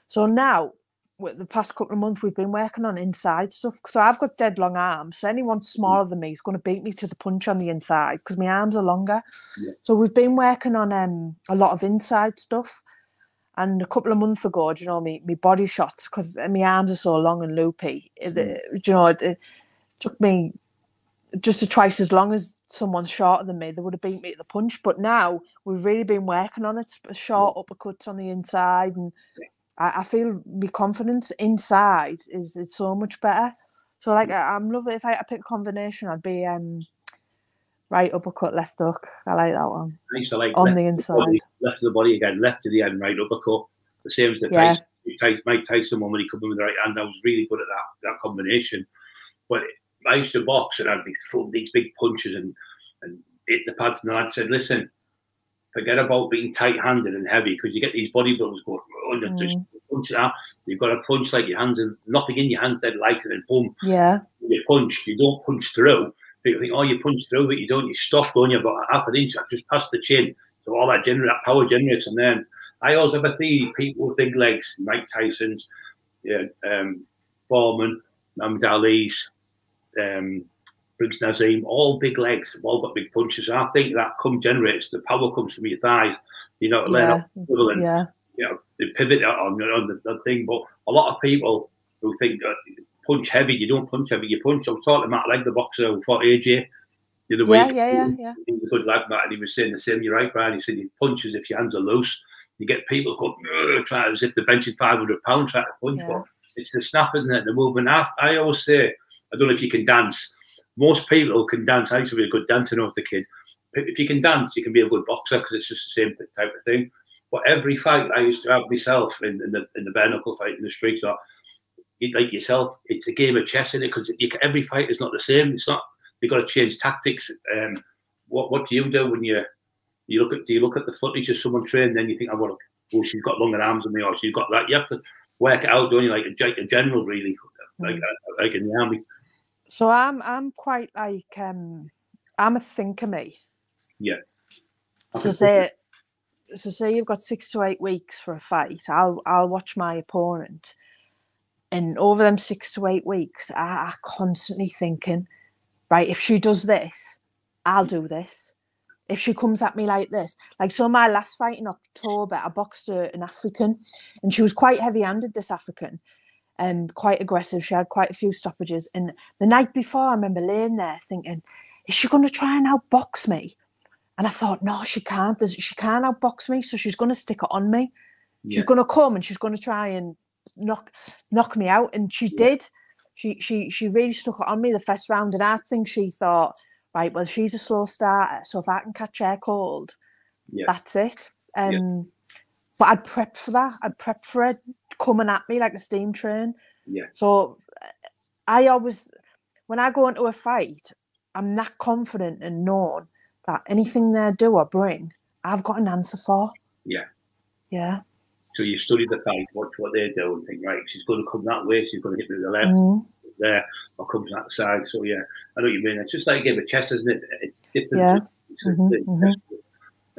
Speaker 3: So now, with the past couple of months, we've been working on inside stuff. So I've got dead long arms. So anyone smaller than me is going to beat me to the punch on the inside because my arms are longer.
Speaker 2: Yeah.
Speaker 3: So we've been working on um a lot of inside stuff. And a couple of months ago, do you know, me, me body shots, because my arms are so long and loopy, it,
Speaker 2: Mm.
Speaker 3: do you know, it, it took me just a twice as long as someone shorter than me. They would have beat me at the punch. But now we've really been working on it, short uppercuts on the inside. And I, I feel my confidence inside is, is so much better. So, like, I, I'm loving if I had to pick a combination, I'd be um, right uppercut, left hook. I like that one.
Speaker 2: I used to like
Speaker 3: On the inside.
Speaker 2: body, left to the body again, left to the end, right uppercut. The same as the
Speaker 3: Yeah.
Speaker 2: Tyson, Mike Tyson one when he come in with the right hand. I was really good at that that combination. But I used to box and I'd be throwing these big punches and and hit the pads. And the lad said, "Listen, forget about being tight-handed and heavy because you get these bodybuilders going, oh, they're just punch. You've got to punch like your hands and nothing in your hands dead light and then boom,
Speaker 3: Yeah.
Speaker 2: you punch. You don't punch through. People think, oh, you punch through, but you don't. You stop going. You've got half an inch I just past the chin. So all that gener- that power generates, and then I always have a theory: people with big legs, Mike Tyson's, yeah, um, Foreman, Muhammad Ali's, um, Prince Naseem, all big legs, all got big punches. And I think that come generates the power comes from your thighs. You know,
Speaker 3: Yeah.
Speaker 2: up and
Speaker 3: Yeah.
Speaker 2: you know, they pivot on, on the, the thing. But a lot of people who think that punch heavy, you don't punch heavy, you punch. I was talking about like the boxer who fought AJ the other
Speaker 3: Yeah,
Speaker 2: week.
Speaker 3: yeah, yeah, yeah.
Speaker 2: He was a good lad, Matt, and he was saying the same. You're right, Brian. He said he punches if your hands are loose. You get people going trying as if they're benching 500 pounds trying to punch.
Speaker 3: Yeah.
Speaker 2: But it's the snap, isn't it? The movement. I, I always say, I don't know if you can dance. Most people can dance. I used to be a good dancer when I was a kid. If you can dance, you can be a good boxer because it's just the same type of thing. But every fight I used to have myself in, in the in the bare knuckle fight in the streets, or you- like yourself, it's a game of chess in it because every fight is not the same. It's not. You've got to change tactics. Um, what what do you do when you you look at do you look at the footage of someone trained, then you think, I want to, oh, she's got longer arms than me, or she's got that. You have to work it out, don't you? Like a, a general, really, like uh, like in the army.
Speaker 3: So I'm I'm quite like um I'm a thinker, mate.
Speaker 2: Yeah.
Speaker 3: So say so say you've got six to eight weeks for a fight. I'll I'll watch my opponent, and over them six to eight weeks, I, I constantly thinking, right? If she does this, I'll do this. If she comes at me like this, like so, my last fight in October, I boxed a, an African, and she was quite heavy-handed. This African, um, quite aggressive. She had quite a few stoppages. And the night before, I remember laying there thinking, is she going to try and outbox me? And I thought, no, she can't. There's, she can't outbox me, so she's going to stick it on me. She's going to come and she's going to try and knock knock me out. And she did. She she she really stuck it on me the first round. And I think she thought, right, well, she's a slow starter, so if I can catch her cold,
Speaker 2: Yeah.
Speaker 3: that's it. Um,
Speaker 2: Yeah.
Speaker 3: But I'd prep for that. I'd prep for it coming at me like a steam train.
Speaker 2: Yeah.
Speaker 3: So I always, when I go into a fight, I'm that confident and known that anything they do or bring, I've got an answer for.
Speaker 2: Yeah.
Speaker 3: Yeah.
Speaker 2: So you study the fight, watch what they do, and think, right, she's going to come that way, she's going to hit me with the left,
Speaker 3: Mhm.
Speaker 2: there, or comes that side. So yeah, I know what you mean. It's just like a game of chess, isn't it? It's different.
Speaker 3: Yeah.
Speaker 2: It's
Speaker 3: Mhm,
Speaker 2: a-
Speaker 3: mhm.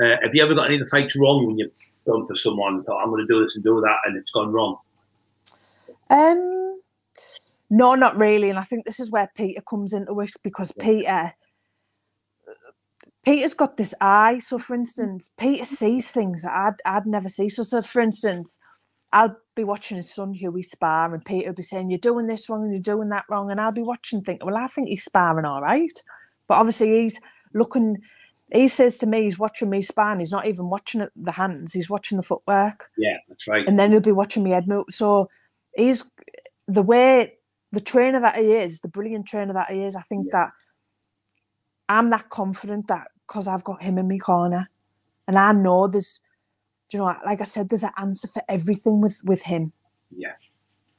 Speaker 2: Uh, have you ever got any of the fights wrong when you've gone for someone and thought, I'm going to do this and do that, and it's gone wrong?
Speaker 3: Um, no, not really. And I think this is where Peter comes into it because Peter, Peter's got this eye. So, for mm. instance, Peter sees things that I'd, I'd never see. So, so, for instance, I'll be watching his son Hughie spar, and Peter will be saying, "You're doing this wrong and you're doing that wrong," and I'll be watching, thinking, "Well, I think he's sparring all right," but obviously he's looking. He says to me, he's watching me spar, and he's not even watching the hands. He's watching the footwork
Speaker 2: Yeah, that's right.
Speaker 3: and then he'll be watching me head move. So he's the way the trainer that he is, the brilliant trainer that he is. I think that I'm that confident that because I've got him in my corner, and I know there's, you know, like I said, there's an answer for everything with with him.
Speaker 2: Yeah.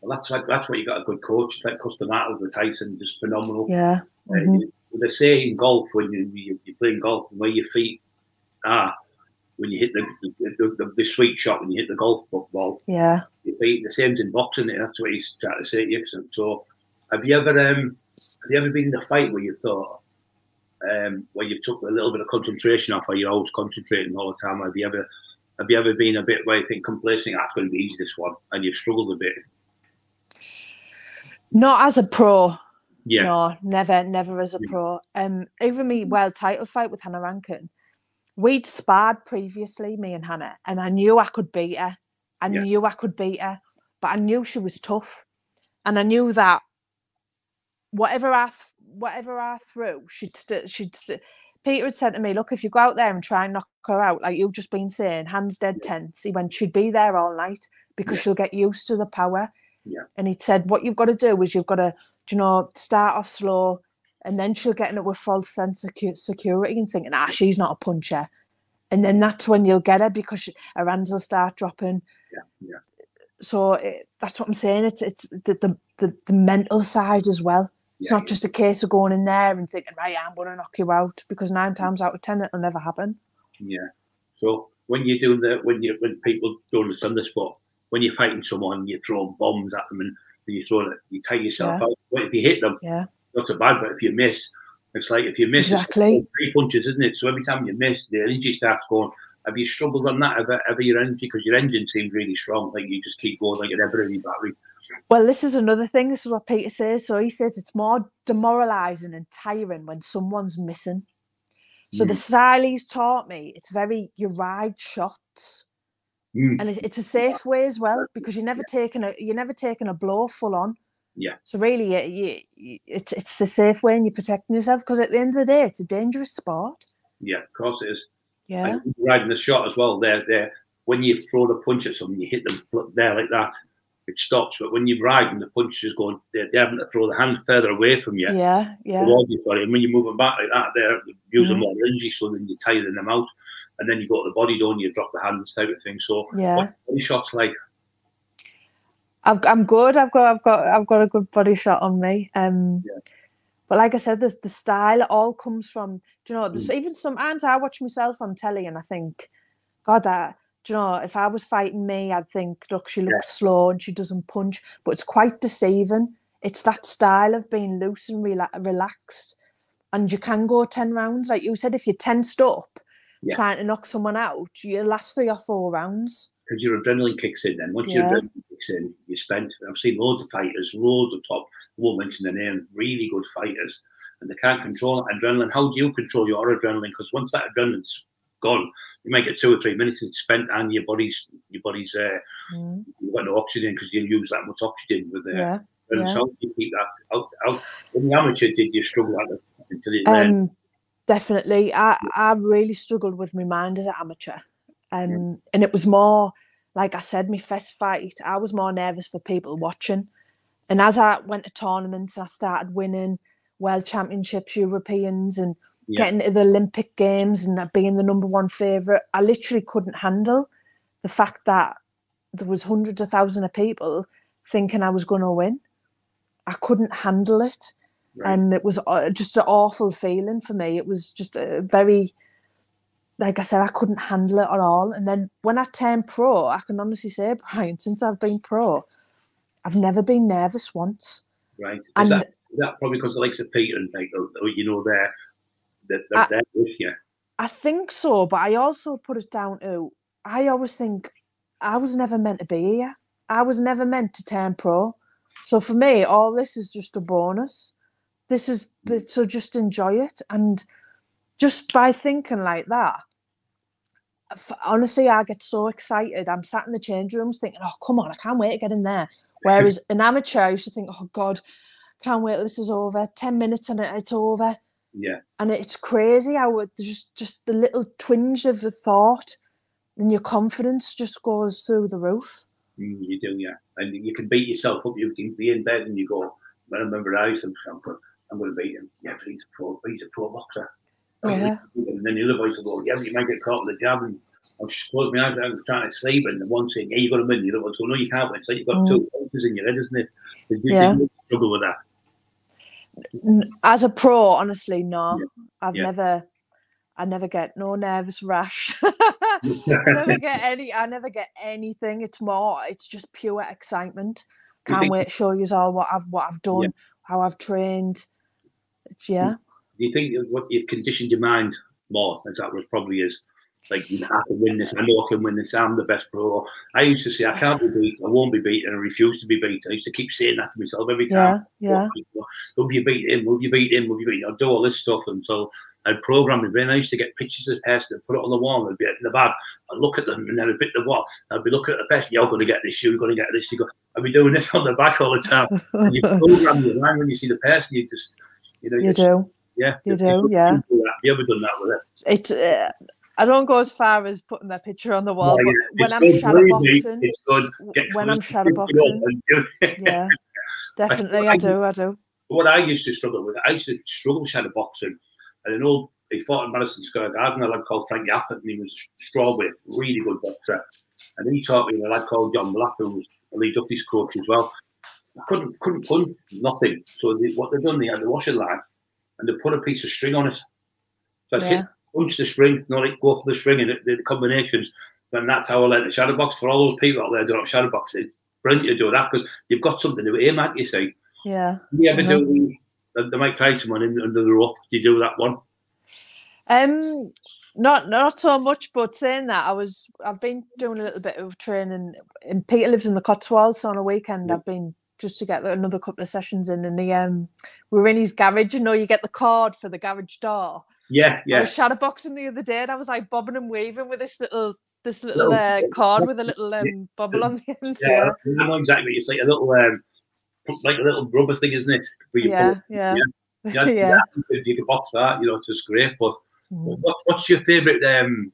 Speaker 2: Well, that's like that's what you got a good coach like Cus D'Amato with Tyson, just phenomenal.
Speaker 3: Yeah.
Speaker 2: Uh,
Speaker 3: Mhm.
Speaker 2: they say in golf when you, you you're playing golf, where your feet are when you hit the the, the, the, the sweet shot when you hit the golf ball,
Speaker 3: Yeah.
Speaker 2: you beat the same in boxing. That's what he's trying to say to you. So, so have you ever um, have you ever been in a fight where you thought um, where you took a little bit of concentration off, or you're always concentrating all the time? Have you ever have you ever been a bit where you think complacent? That's going to be easy this one, and you've struggled a bit.
Speaker 3: Not as a pro.
Speaker 2: Yeah.
Speaker 3: No, never, never as a
Speaker 2: Yeah.
Speaker 3: pro. Um, even me world title fight with Hannah Rankin, we'd sparred previously, me and Hannah, and I knew I could beat her. I
Speaker 2: Yeah.
Speaker 3: knew I could beat her, but I knew she was tough, and I knew that whatever I whatever I threw, she'd st- she'd st- Peter had said to me, "Look, if you go out there and try and knock her out, like you've just been saying, hands dead tense." He went, "She'd be there all night because
Speaker 2: Yeah.
Speaker 3: she'll get used to the power."
Speaker 2: Yeah.
Speaker 3: And he said, "What you've got to do is you've got to, you know, start off slow, and then she'll get in it with false sense of security and thinking, ah, she's not a puncher." And then that's when you'll get her because she, her hands will start dropping.
Speaker 2: Yeah. Yeah.
Speaker 3: So it, that's what I'm saying. It's it's the the, the, the mental side as well. It's
Speaker 2: Yeah.
Speaker 3: not just a case of going in there and thinking, right, I'm going to knock you out because nine times out of ten it'll never happen.
Speaker 2: Yeah. So when you're doing the when you when people don't understand the sport, when you're fighting someone, you're throwing bombs at them and you throw it, you take yourself
Speaker 3: Yeah.
Speaker 2: out. But if you hit them,
Speaker 3: Yeah,
Speaker 2: not so bad. But if you miss, it's like if you miss,
Speaker 3: Exactly.
Speaker 2: three punches, isn't it? So every time you miss, the energy starts going. Have you struggled on that ever? Ever your energy because your engine seems really strong. Like you just keep going like an ever battery.
Speaker 3: Well, this is another thing. This is what Peter says. So he says it's more demoralizing and tiring when someone's missing. So the style he's taught me, it's very you ride shots,
Speaker 2: Mm.
Speaker 3: and it's a safe way as well because you're never taking a you're never taking a blow full on.
Speaker 2: Yeah.
Speaker 3: So really, you, you, it's it's a safe way, and you're protecting yourself because at the end of the day, it's a dangerous sport.
Speaker 2: Yeah, of course it is.
Speaker 3: Yeah.
Speaker 2: And riding the shot as well. There, there. When you throw the punch at someone, you hit them there like that. It stops. But when you're riding, the punch is going. They're, they're having to throw the hand further away from you.
Speaker 3: Yeah. Yeah.
Speaker 2: you, sorry. And when you're moving back like that, they're using
Speaker 3: Mhm.
Speaker 2: more energy, so then you're tiring them out. And then you go to the body, don't you? You drop the hands type of thing. So
Speaker 3: Yeah.
Speaker 2: what body shots like?
Speaker 3: I've, I'm good. I've got I've got I've got a good body shot on me. Um,
Speaker 2: Yeah.
Speaker 3: but like I said, the the style all comes from. Do you know?
Speaker 2: Mm.
Speaker 3: There's even sometimes I watch myself on telly and I think, God, that. Do you know? If I was fighting me, I'd think, look, she looks slow and she doesn't punch, but it's quite deceiving. It's that style of being loose and rela- relaxed, and you can go ten rounds. Like you said, if you're tensed up,
Speaker 2: Yeah.
Speaker 3: trying to knock someone out, you last three or four rounds.
Speaker 2: Because your adrenaline kicks in. Then once your adrenaline kicks in, you spent. I've seen loads of fighters, loads of top. Won't mention the name. Really good fighters, and they can't control that adrenaline. How do you control your adrenaline? Because once that adrenaline's gone, you might get two or three minutes it's spent, and your body's your body's uh,
Speaker 3: Mm,
Speaker 2: you've got no oxygen because you use that much oxygen with the.
Speaker 3: yeah.
Speaker 2: And
Speaker 3: Yeah.
Speaker 2: so you keep that out. out. In the amateur, did you struggle at it until learned?
Speaker 3: Um, definitely. I I really struggled with my mind as an amateur, um, and it was more like I said, my first fight. I was more nervous for people watching, and as I went to tournaments, I started winning world championships, Europeans, and
Speaker 2: Yeah.
Speaker 3: getting to the Olympic games and being the number one favorite. I literally couldn't handle the fact that there was hundreds of thousands of people thinking I was going to win. I couldn't handle it
Speaker 2: Right.
Speaker 3: and it was uh, just an awful feeling for me. It was just a very, like I said, I couldn't handle it at all. And then when I turned pro, I can honestly say, Brian, since I've been pro, I've never been nervous once.
Speaker 2: right. Is
Speaker 3: And
Speaker 2: that, is that probably because the likes of Peter and like, oh, oh, you know, they're they're, they're
Speaker 3: I-
Speaker 2: there with you.
Speaker 3: I think so, but I also put it down to I always think I was never meant to be here. I was never meant to turn pro. So for me, all this is just a bonus. This is the, so just enjoy it, and just by thinking like that, honestly, I get so excited. I'm sat in the change rooms thinking, "Oh, come on, I can't wait to get in there." Whereas an amateur, I used to think, "Oh God, can't wait this is over. Ten minutes and it's over."
Speaker 2: Yeah,
Speaker 3: and it's crazy how just just the little twinge of the thought and your confidence just goes through the roof.
Speaker 2: mm, you do, yeah. And you can beat yourself up. You can be in bed and you go, I remember I used to, I'm, I'm going to beat him. Yeah, but he's a pro, he's a pro boxer.
Speaker 3: Yeah.
Speaker 2: And then the other voice will go, yeah, but you might get caught with a jab. And I'll just close my eyes, I'm trying to sleep. And the one saying, yeah, you've got to win. The other one's going, no, you can't win. It's like you've got
Speaker 3: Mm.
Speaker 2: two voices in your head, isn't it? You,
Speaker 3: Yeah.
Speaker 2: you struggle with that?
Speaker 3: As a pro, honestly, no,
Speaker 2: Yeah.
Speaker 3: I've
Speaker 2: Yeah.
Speaker 3: never. I never get no nervous rash. I never get any. I never get anything. It's more. It's just pure excitement. Can't wait to show you all what I've what I've done, how I've trained. It's yeah.
Speaker 2: Do you think what you've conditioned your mind more? As that was probably is like you have to win this. I know I can win this. I'm the best pro. I used to say I can't be beat. I won't be beat, and I refuse to be beat. I used to keep saying that to myself every time.
Speaker 3: Yeah, yeah,
Speaker 2: Will you beat him? Will you beat him? Will you beat him? I'd do all this stuff until I'd program my brain. I used to get pictures of the person and put it on the wall and I'd be in the bag. I'd look at them and then I'd bit the wall. I'd be looking at the person, you're going to get this, you're going to get this. You go, I'd be doing this on the back all the time. And you program your mind when you see the person, you just, you know,
Speaker 3: you do.
Speaker 2: yeah.
Speaker 3: you do, yeah.
Speaker 2: You ever done that with it?
Speaker 3: It. Uh, I don't go as far as putting their picture on the wall,
Speaker 2: Yeah,
Speaker 3: but
Speaker 2: yeah.
Speaker 3: when
Speaker 2: It's
Speaker 3: I'm
Speaker 2: good,
Speaker 3: shadow
Speaker 2: believe me, It's good. Get
Speaker 3: when I'm
Speaker 2: close to
Speaker 3: shadow boxing,
Speaker 2: and do it.
Speaker 3: yeah, definitely, I do, I do.
Speaker 2: what I used to struggle with, I used to struggle with shadow boxing. And an old, he fought in Madison Square Garden, a lad called Frank Yappert, and he was strawberry, really good boxer. And he taught me a lad called John Black, who was a Lee Duffy's coach as well. I couldn't, couldn't punch nothing. So they, what they've done, they had the washing line, and they put a piece of string on it. So I'd
Speaker 3: Yeah.
Speaker 2: hit, punch the string, not like go for the string and the, the combinations. And that's how I learned the shadow box. For all those people out there doing shadow boxing, it's brilliant to do that because you've got something to aim at, you see.
Speaker 3: Yeah.
Speaker 2: You ever
Speaker 3: Mhm.
Speaker 2: do they the Mike Tyson one in, under the rope? Do you do that one?
Speaker 3: Um, not not so much, but saying that, I was I've been doing a little bit of training. And Peter lives in the Cotswolds, so on a weekend
Speaker 2: Yeah.
Speaker 3: I've been just to get another couple of sessions in. And the um, we were in his garage. You know, you get the card for the garage door.
Speaker 2: Yeah,
Speaker 3: I
Speaker 2: yeah.
Speaker 3: was shadowboxing the other day, and I was like bobbing and weaving with this little this little
Speaker 2: Little-
Speaker 3: uh, card with a little um, bubble on the end.
Speaker 2: Yeah, I know exactly what you're saying. A little, um, like a little rubber thing, isn't it?
Speaker 3: Yeah, yeah,
Speaker 2: Yeah,
Speaker 3: yeah.
Speaker 2: yeah. If you can box that, you know, it's just great. But
Speaker 3: Mhm.
Speaker 2: what, what's your favourite um,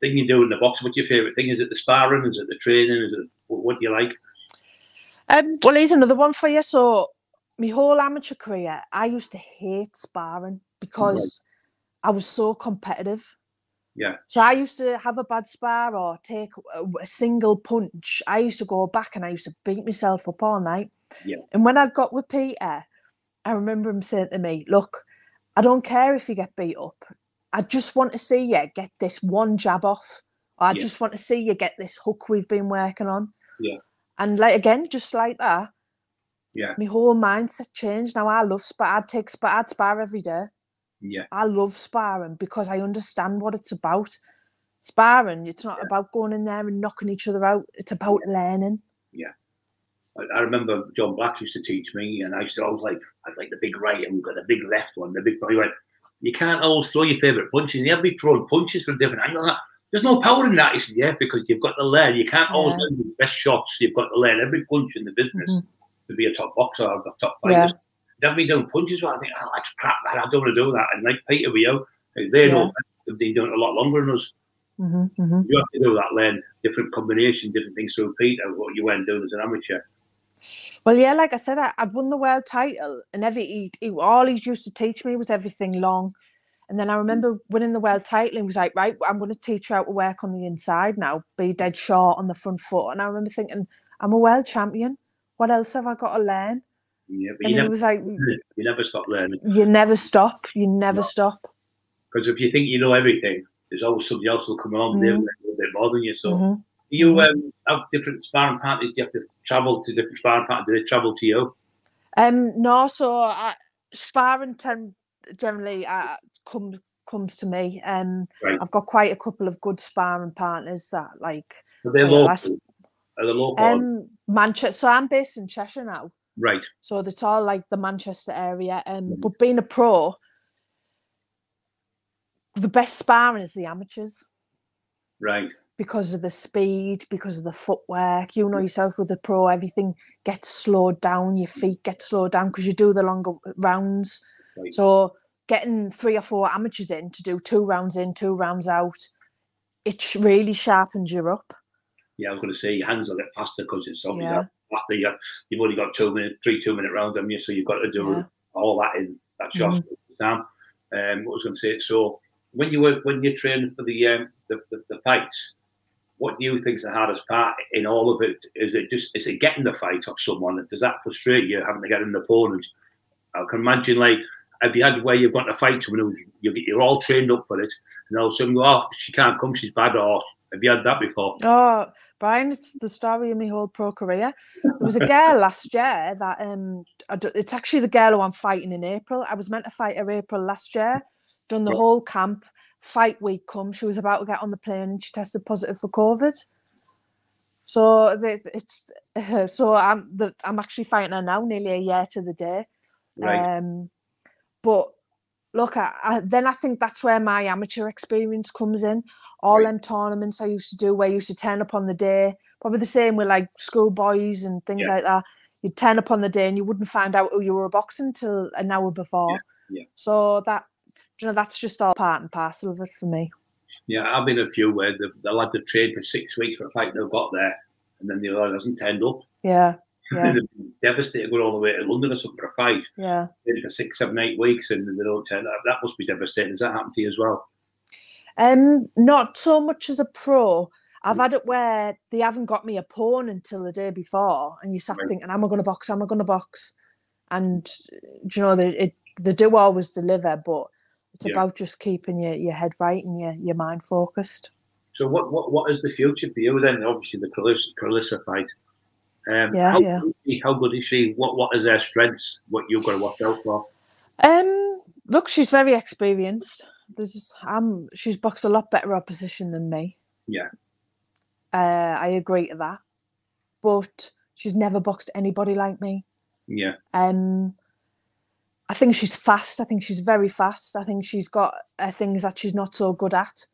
Speaker 2: thing you do in the box? What's your favourite thing? Is it the sparring? Is it the training? Is it what, what do you like?
Speaker 3: Um, well, here's another one for you. So, my whole amateur career, I used to hate sparring because I was so competitive.
Speaker 2: Yeah.
Speaker 3: So I used to have a bad spar or take a, a single punch. I used to go back and I used to beat myself up all night.
Speaker 2: Yeah.
Speaker 3: And when I got with Peter, I remember him saying to me, "Look, I don't care if you get beat up. I just want to see you get this one jab off. Or I
Speaker 2: Yeah.
Speaker 3: just want to see you get this hook we've been working on."
Speaker 2: Yeah.
Speaker 3: And like again, just like that,
Speaker 2: Yeah,
Speaker 3: my whole mindset changed. Now I love spar. I'd take spar. I'd spar every day.
Speaker 2: Yeah,
Speaker 3: I love sparring because I understand what it's about. Sparring, it's not
Speaker 2: Yeah.
Speaker 3: about going in there and knocking each other out. It's about learning.
Speaker 2: I, I remember John Black used to teach me, and I used to always like, I'd like the big right, and we've got the big left one, the big. He went, you can't always throw your favourite punches. You have to be throwing punches from different angles. There's no power in that. Said, yeah, because you've got to learn. You can't always
Speaker 3: Yeah.
Speaker 2: learn the best shots. You've got to learn every punch in the business
Speaker 3: Mhm.
Speaker 2: to be a top boxer or a top
Speaker 3: Yeah.
Speaker 2: Don't be doing punches. Well, I think, oh, that's crap, man. I don't want to do that. And like Peter, we out, they know they've been doing it a lot longer than us.
Speaker 3: hmm hmm
Speaker 2: You have to do that, learn different combinations, different things. So Peter, what you weren't doing as an amateur.
Speaker 3: Well, yeah, like I said, I, I'd won the world title, and every he, he, all he used to teach me was everything long. And then I remember winning the world title, and he was like, "Right, I'm going to teach you how to work on the inside now. Be dead short on the front foot." And I remember thinking, "I'm a world champion. What else have I got to learn?"
Speaker 2: Yeah, but
Speaker 3: And
Speaker 2: you never,
Speaker 3: was like,
Speaker 2: you never stop learning.
Speaker 3: "You never stop. You never
Speaker 2: No.
Speaker 3: stop."
Speaker 2: Because if you think you know everything, there's always somebody else will come along
Speaker 3: Mhm.
Speaker 2: learn a little bit more than you. So
Speaker 3: Mhm.
Speaker 2: you
Speaker 3: Mhm.
Speaker 2: um, have different sparring partners? Do you have to travel to different sparring partners? Do they travel to you?
Speaker 3: Um, no, so I, sparring ten, generally uh, comes comes to me. Um,
Speaker 2: Right.
Speaker 3: I've got quite a couple of good sparring partners that like
Speaker 2: Are they local? Are they local?
Speaker 3: um Manchester. So I'm based in Cheshire now,
Speaker 2: right.
Speaker 3: so it's all like the Manchester area. Um,
Speaker 2: Mhm.
Speaker 3: but being a pro, the best sparring is the amateurs
Speaker 2: Right.
Speaker 3: because of the speed, because of the footwork. You know yourself with the pro, everything gets slowed down. Your feet get slowed down because you do the longer rounds.
Speaker 2: Right.
Speaker 3: So getting three or four amateurs in to do two rounds in, two rounds out, it really sharpens you up.
Speaker 2: Yeah, I was going to say your hands will get faster because it's obviously
Speaker 3: Yeah.
Speaker 2: After you, you've only got two minutes, three two minute rounds, haven't you? So you've got to do
Speaker 3: Yeah.
Speaker 2: all that in that short
Speaker 3: Mhm.
Speaker 2: time. Um, what was I going to say? So when you were when you're training for the, um, the, the the fights, what do you think is the hardest part in all of it? Is it just is it getting the fight off someone? Does that frustrate you having to get an opponent? I can imagine like have you had where you've got to fight someone who's you get you're all trained up for it, and all of a sudden go, oh, she can't come, she's bad, or have you had that before?
Speaker 3: Oh, Brian, it's the story of my whole pro career. There was a girl last year that um, it's actually the girl who I'm fighting in April. I was meant to fight her April last year, done the whole camp. Fight week come, she was about to get on the plane and she tested positive for COVID. So the, it's so I'm the, I'm actually fighting her now, nearly a year to the day.
Speaker 2: Right.
Speaker 3: Um, but look, I, I, then I think that's where my amateur experience comes in. All
Speaker 2: Right.
Speaker 3: them tournaments I used to do, where I used to turn up on the day, probably the same with like schoolboys and things
Speaker 2: Yeah.
Speaker 3: like that. You'd turn up on the day and you wouldn't find out who you were boxing till an hour before.
Speaker 2: yeah.
Speaker 3: So that, you know, that's just all part and parcel of it for me.
Speaker 2: Yeah, I've been a few where the, the lad have trained for six weeks for a fight they've got there, and then the other hasn't turned up.
Speaker 3: Yeah, yeah,
Speaker 2: They've been devastated going all the way to London or something for a fight.
Speaker 3: yeah.
Speaker 2: For six, seven, eight weeks, and they don't turn up. That must be devastating. Does that happen to you as well?
Speaker 3: Um, not so much as a pro. I've had it where they haven't got me a pawn until the day before, and you sat
Speaker 2: Right.
Speaker 3: thinking, "Am I going to box? Am I going to box?" And you know they it, they do always deliver, but it's
Speaker 2: Yeah.
Speaker 3: about just keeping your, your head right and your, your mind focused.
Speaker 2: So what, what what is the future for you then? Obviously the Claressa fight. Um,
Speaker 3: Yeah,
Speaker 2: how,
Speaker 3: yeah.
Speaker 2: Good is she? how good is she? What what is their strengths? What you've got to watch out for?
Speaker 3: Um, look, she's very experienced. There's um, she's boxed a lot better opposition than me.
Speaker 2: Yeah.
Speaker 3: Uh, I agree to that, but she's never boxed anybody like me.
Speaker 2: Yeah,
Speaker 3: Um, I think she's fast. I think she's very fast. I think she's got uh, things that she's not so good at.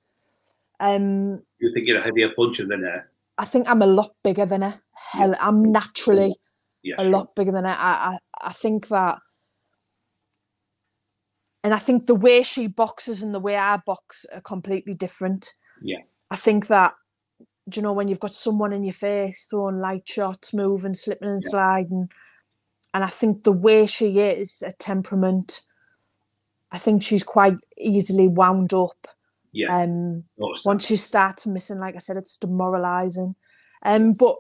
Speaker 3: Um,
Speaker 2: you think you're a heavier puncher than her?
Speaker 3: I think I'm a lot bigger than her. Hell, I'm naturally
Speaker 2: Yeah,
Speaker 3: a
Speaker 2: sure.
Speaker 3: lot bigger than her. I, I, I think that, and I think the way she boxes and the way I box are completely different.
Speaker 2: Yeah.
Speaker 3: I think that, do you know, when you've got someone in your face throwing light shots, moving, slipping and
Speaker 2: Yeah.
Speaker 3: sliding, and I think the way she is, a temperament, I think she's quite easily wound up.
Speaker 2: Yeah,
Speaker 3: Um, once you start missing, like I said, it's demoralising. Um, but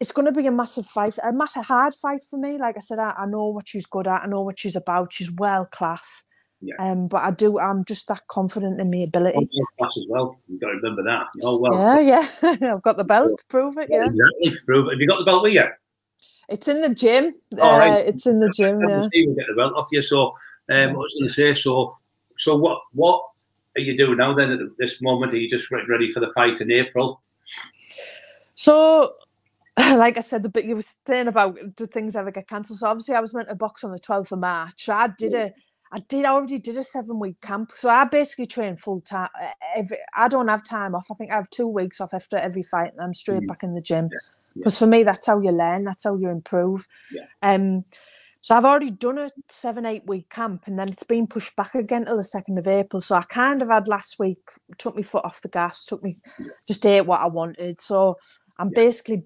Speaker 3: it's going to be a massive fight, a massive hard fight for me. Like I said, I, I know what she's good at, I know what she's about. She's world class.
Speaker 2: Yeah.
Speaker 3: Um, but I do, I'm just that confident in my ability.
Speaker 2: Yeah, class as well. You've got to remember that. Oh well.
Speaker 3: Yeah, yeah. I've got the belt to prove it. Yeah,
Speaker 2: Exactly. Prove it. Have you got the belt with you?
Speaker 3: it's in the gym.
Speaker 2: All right.
Speaker 3: Uh, it's in the gym. Yeah.
Speaker 2: we'll get the belt off you. So, um, what I was going to say. So, so what what are you doing now? Then at this moment, are you just getting ready for the fight in April?
Speaker 3: So, like I said, the bit you were saying about do things ever get cancelled? So obviously, I was meant to box on the twelfth of March. I did a, I did I already did a seven week camp. So I basically train full time. Every I don't have time off. I think I have two weeks off after every fight, and I'm straight
Speaker 2: Mhm.
Speaker 3: back in the gym.
Speaker 2: Yeah, yeah.
Speaker 3: Because for me, that's how you learn. That's how you improve.
Speaker 2: Yeah.
Speaker 3: Um. So I've already done a seven, eight week camp, and then it's been pushed back again to the second of April. So I kind of had last week took my foot off the gas, took me just ate what I wanted. So I'm
Speaker 2: Yeah.
Speaker 3: basically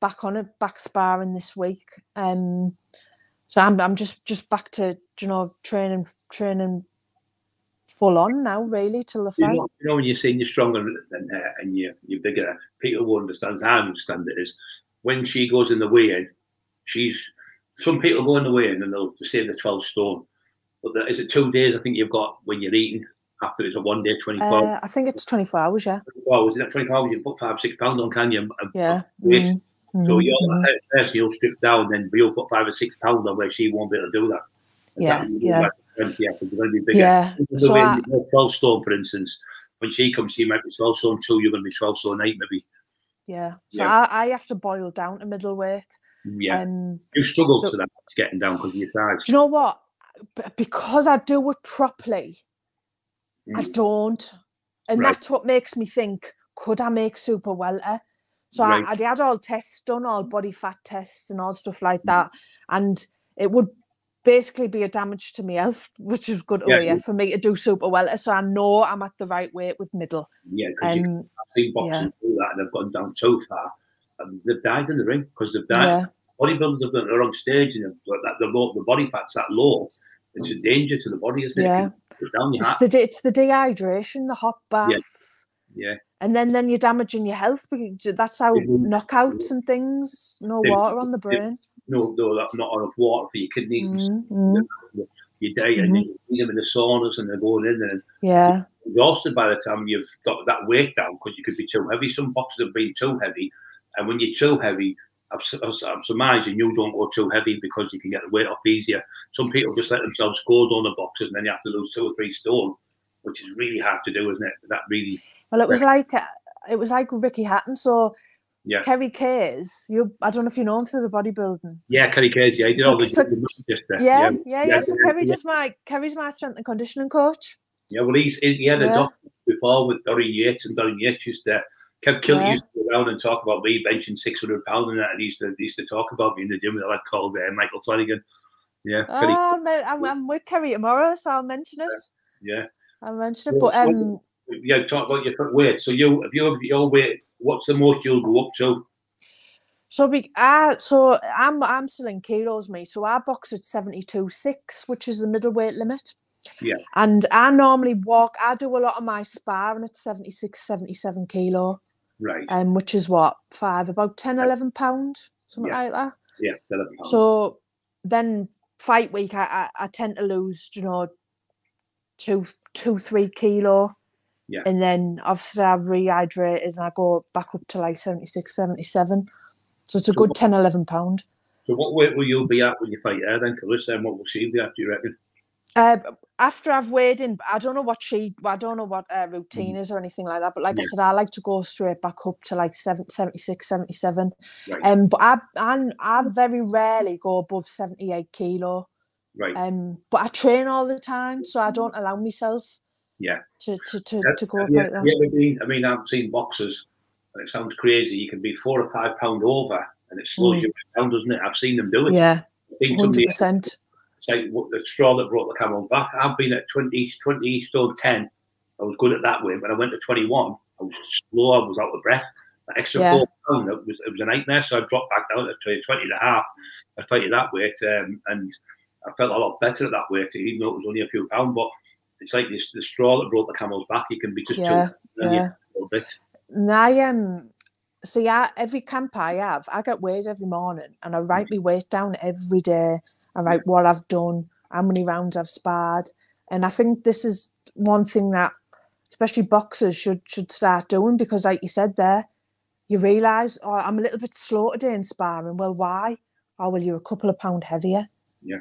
Speaker 3: back on it, back sparring this week. Um, so I'm I'm just just back to you know training training full on now, really till the
Speaker 2: You
Speaker 3: fight.
Speaker 2: know, you know when you're saying you're stronger than her and you you're bigger, people will understand. I understand it is when she goes in the weigh-in, she's some people go in the way and then they'll say they're 12 stone, but the, is it two days? I think you've got when you're eating after it's a one day 24
Speaker 3: Uh, I think it's 24 hours, yeah.
Speaker 2: hours. Is that 24 hours? You put five six pounds on, can you? And- and
Speaker 3: Yeah.
Speaker 2: weight.
Speaker 3: mm,
Speaker 2: So you're
Speaker 3: mhm.
Speaker 2: the person you'll strip down, then you'll put five or six pounds on where she won't be able to do that. That
Speaker 3: Yeah,
Speaker 2: do
Speaker 3: yeah.
Speaker 2: about the 20, yeah, 'cause you're going to be bigger.
Speaker 3: Yeah. So I,
Speaker 2: 12 stone, for instance, when she comes, she might be 12 stone two, you're going to be 12 stone eight, maybe.
Speaker 3: Yeah. So
Speaker 2: Yeah.
Speaker 3: I, I have to boil down to middleweight.
Speaker 2: Yeah.
Speaker 3: Um,
Speaker 2: you struggle to that, getting down because of your size.
Speaker 3: do you know what? Because I do it properly, I
Speaker 2: Mm.
Speaker 3: don't. And
Speaker 2: Right.
Speaker 3: that's what makes me think, could I make super welter? So
Speaker 2: Right.
Speaker 3: I, I had all tests done, all body fat tests and all stuff like that. And it would basically be a damage to my health, which is good
Speaker 2: Yeah,
Speaker 3: oh, yeah, for me to do super well. So I know I'm at the right weight with middle.
Speaker 2: Yeah, because you
Speaker 3: Um,
Speaker 2: can see boxing do that and they've gone down too far and they've died in the ring because they've died.
Speaker 3: yeah,
Speaker 2: Bodybuilders have got the wrong stage and they've got that, the, low, the body fat's that low. It's a danger to the body, isn't it?
Speaker 3: Yeah.
Speaker 2: It's down your
Speaker 3: it's the it's the dehydration, the hot baths.
Speaker 2: Yeah.
Speaker 3: And then, then you're damaging your health. because That's how
Speaker 2: Mhm.
Speaker 3: knockouts and things, no
Speaker 2: Yeah,
Speaker 3: water on the
Speaker 2: yeah.
Speaker 3: brain.
Speaker 2: No, no, that's not enough water for your kidneys. and
Speaker 3: Mm, mm.
Speaker 2: You day and you see them in the saunas and they're going in and
Speaker 3: Yeah.
Speaker 2: exhausted by the time you've got that weight down because you could be too heavy. Some boxes have been too heavy, and when you're too heavy, I'm, I'm I'm surmising you don't go too heavy because you can get the weight off easier. Some people just let themselves go down the boxes and then you have to lose two or three stone, which is really hard to do, isn't it? That really,
Speaker 3: Well, it was like uh, it was like Ricky Hatton. So
Speaker 2: Yeah.
Speaker 3: Kerry Kayes, you I don't know if you know him through the bodybuilding.
Speaker 2: yeah, Kerry Kayes, I did
Speaker 3: So-
Speaker 2: all the
Speaker 3: so-
Speaker 2: just there.
Speaker 3: Yeah, yeah, yeah. So
Speaker 2: yeah,
Speaker 3: Kerry
Speaker 2: yeah.
Speaker 3: just my Kerry's my strength and conditioning coach.
Speaker 2: Yeah, well, he's he had a doctor before with Dorian Yates, and Dorian Yates used to kept killing
Speaker 3: Yeah.
Speaker 2: used to go around and talk about me benching six hundred pounds and that, and he used to he used to talk about me in the gym with a lad called uh, Michael Flanagan. Yeah,
Speaker 3: Oh, I'm, I'm, I'm with Kerry tomorrow, so I'll mention it.
Speaker 2: yeah,
Speaker 3: I'll mention it.
Speaker 2: Well,
Speaker 3: But um,
Speaker 2: yeah. Talk about your weight. So you, if you your weight, what's the most you'll go up to?
Speaker 3: so we, I, so I'm, I'm still in kilos, me. So I box at seventy two six, which is the middleweight limit.
Speaker 2: Yeah.
Speaker 3: And I normally walk. I do a lot of my sparring at 76, 77 kilo,
Speaker 2: Right.
Speaker 3: um, which is what five, about 10, 11 pound, something
Speaker 2: Yeah.
Speaker 3: like that.
Speaker 2: yeah, eleven pounds.
Speaker 3: So then fight week, I, I, I tend to lose, you know, two, two, three kilo.
Speaker 2: Yeah.
Speaker 3: And then obviously I've rehydrated and I go back up to like 76, 77. So it's a
Speaker 2: So
Speaker 3: good
Speaker 2: what-
Speaker 3: 10, 11 pound.
Speaker 2: so what weight will you be at when you fight her then? Because then what will she be at? Do you reckon?
Speaker 3: Uh, after I've weighed in, I don't know what she, I don't know what uh, routine is or anything like that. But like I
Speaker 2: Mm.
Speaker 3: Said, I like to go straight back up to like seven, 76, 77.
Speaker 2: Right.
Speaker 3: Um, but I, I, I very rarely go above 78 kilo.
Speaker 2: Right.
Speaker 3: Um, but I train all the time, so I don't allow myself
Speaker 2: Yeah.
Speaker 3: to to to,
Speaker 2: Have-
Speaker 3: to go
Speaker 2: have
Speaker 3: up
Speaker 2: you-
Speaker 3: like that.
Speaker 2: been- I mean, I've seen boxers, and it sounds crazy. You can be four or five pound over, and it slows
Speaker 3: Mm.
Speaker 2: you down, doesn't it? I've seen them do it.
Speaker 3: Yeah, hundred percent.
Speaker 2: it's like what- the straw that brought the camel back. I've been at 20, 20 stone 10. I was good at that weight. When I went to 21, I was slow, I was out of breath. That extra
Speaker 3: Yeah.
Speaker 2: four pound, it was, it was a nightmare. So I dropped back down to 20, 20 and a half. I fight at that weight, um, and I felt a lot better at that weight, even though it was only a few pounds. But it's like this, the straw that brought the camel's back. You can be just
Speaker 3: Yeah, Yeah.
Speaker 2: a little bit.
Speaker 3: And I um see I every camp I have, I get weighed every morning and I write my weight down every day. I write what I've done, how many rounds I've sparred. And I think this is one thing that especially boxers should should start doing because like you said there, you realise, oh, I'm a little bit slow today in sparring. Well, why? Oh, well, you're a couple of pound heavier.
Speaker 2: Yeah.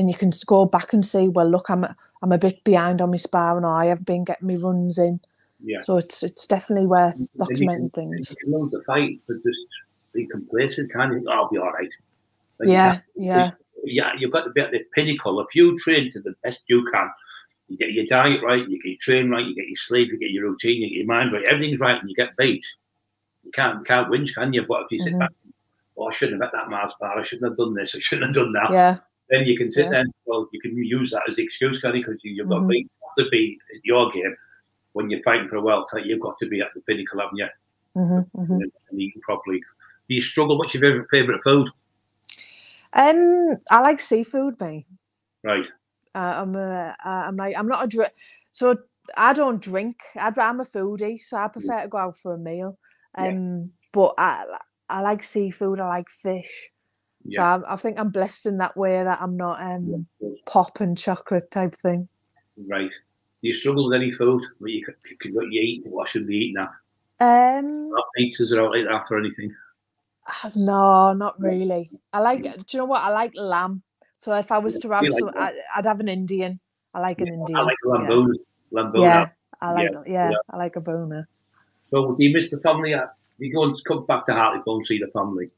Speaker 3: And you can go back and see, well, look, I'm a, I'm a bit behind on my sparring, or I haven't been getting my runs in.
Speaker 2: Yeah.
Speaker 3: So it's it's definitely worth
Speaker 2: And
Speaker 3: documenting
Speaker 2: can-
Speaker 3: things.
Speaker 2: You can lose the fight, but just be complacent, can't you? Oh, I'll be all right. Like,
Speaker 3: Yeah, yeah,
Speaker 2: yeah, you've got to be at the pinnacle. If you train to the best you can, you get your diet right, you get your train right, you get your sleep, you get your routine, you get your mind right, everything's right, and you get beat. You can't, you can't win, can you? But if you sit
Speaker 3: Mhm.
Speaker 2: back, oh, I shouldn't have hit that Mars bar, I shouldn't have done this, I shouldn't have done that.
Speaker 3: yeah,
Speaker 2: Then you can sit
Speaker 3: Yeah.
Speaker 2: there, and, well, you can use that as the excuse, can you? Because got. You have to be at your game when you're fighting for a world title. You've got to be at the pinnacle, haven't you?
Speaker 3: hmm hmm
Speaker 2: And, eating properly. Do you struggle? What's your favorite favorite food?
Speaker 3: Um, I like seafood, me.
Speaker 2: Right.
Speaker 3: Uh, I'm a, uh, I'm like, I'm not a drink. So I don't drink. I'd, I'm a foodie, so I prefer to go out for a meal.
Speaker 2: Yeah.
Speaker 3: Um, but I, I like seafood. I like fish. So
Speaker 2: Yeah.
Speaker 3: I, I think I'm blessed in that way that I'm not um
Speaker 2: yeah.
Speaker 3: pop and chocolate type thing.
Speaker 2: Right. Do you struggle with any food? What you, what you eat? What should be eating at?
Speaker 3: Um,
Speaker 2: Not pizzas or like that or anything.
Speaker 3: No, not really. I like. Do you know what? I like lamb. So if I was
Speaker 2: Yeah,
Speaker 3: to have
Speaker 2: like
Speaker 3: some. I, I'd have an Indian. I like an Indian.
Speaker 2: I like
Speaker 3: yeah.
Speaker 2: lamboon. Lamboon.
Speaker 3: Yeah, I like.
Speaker 2: Yeah,
Speaker 3: Yeah,
Speaker 2: yeah.
Speaker 3: I like a bhuna.
Speaker 2: So do you miss the family? You go and come back to Hartley, go and see the family.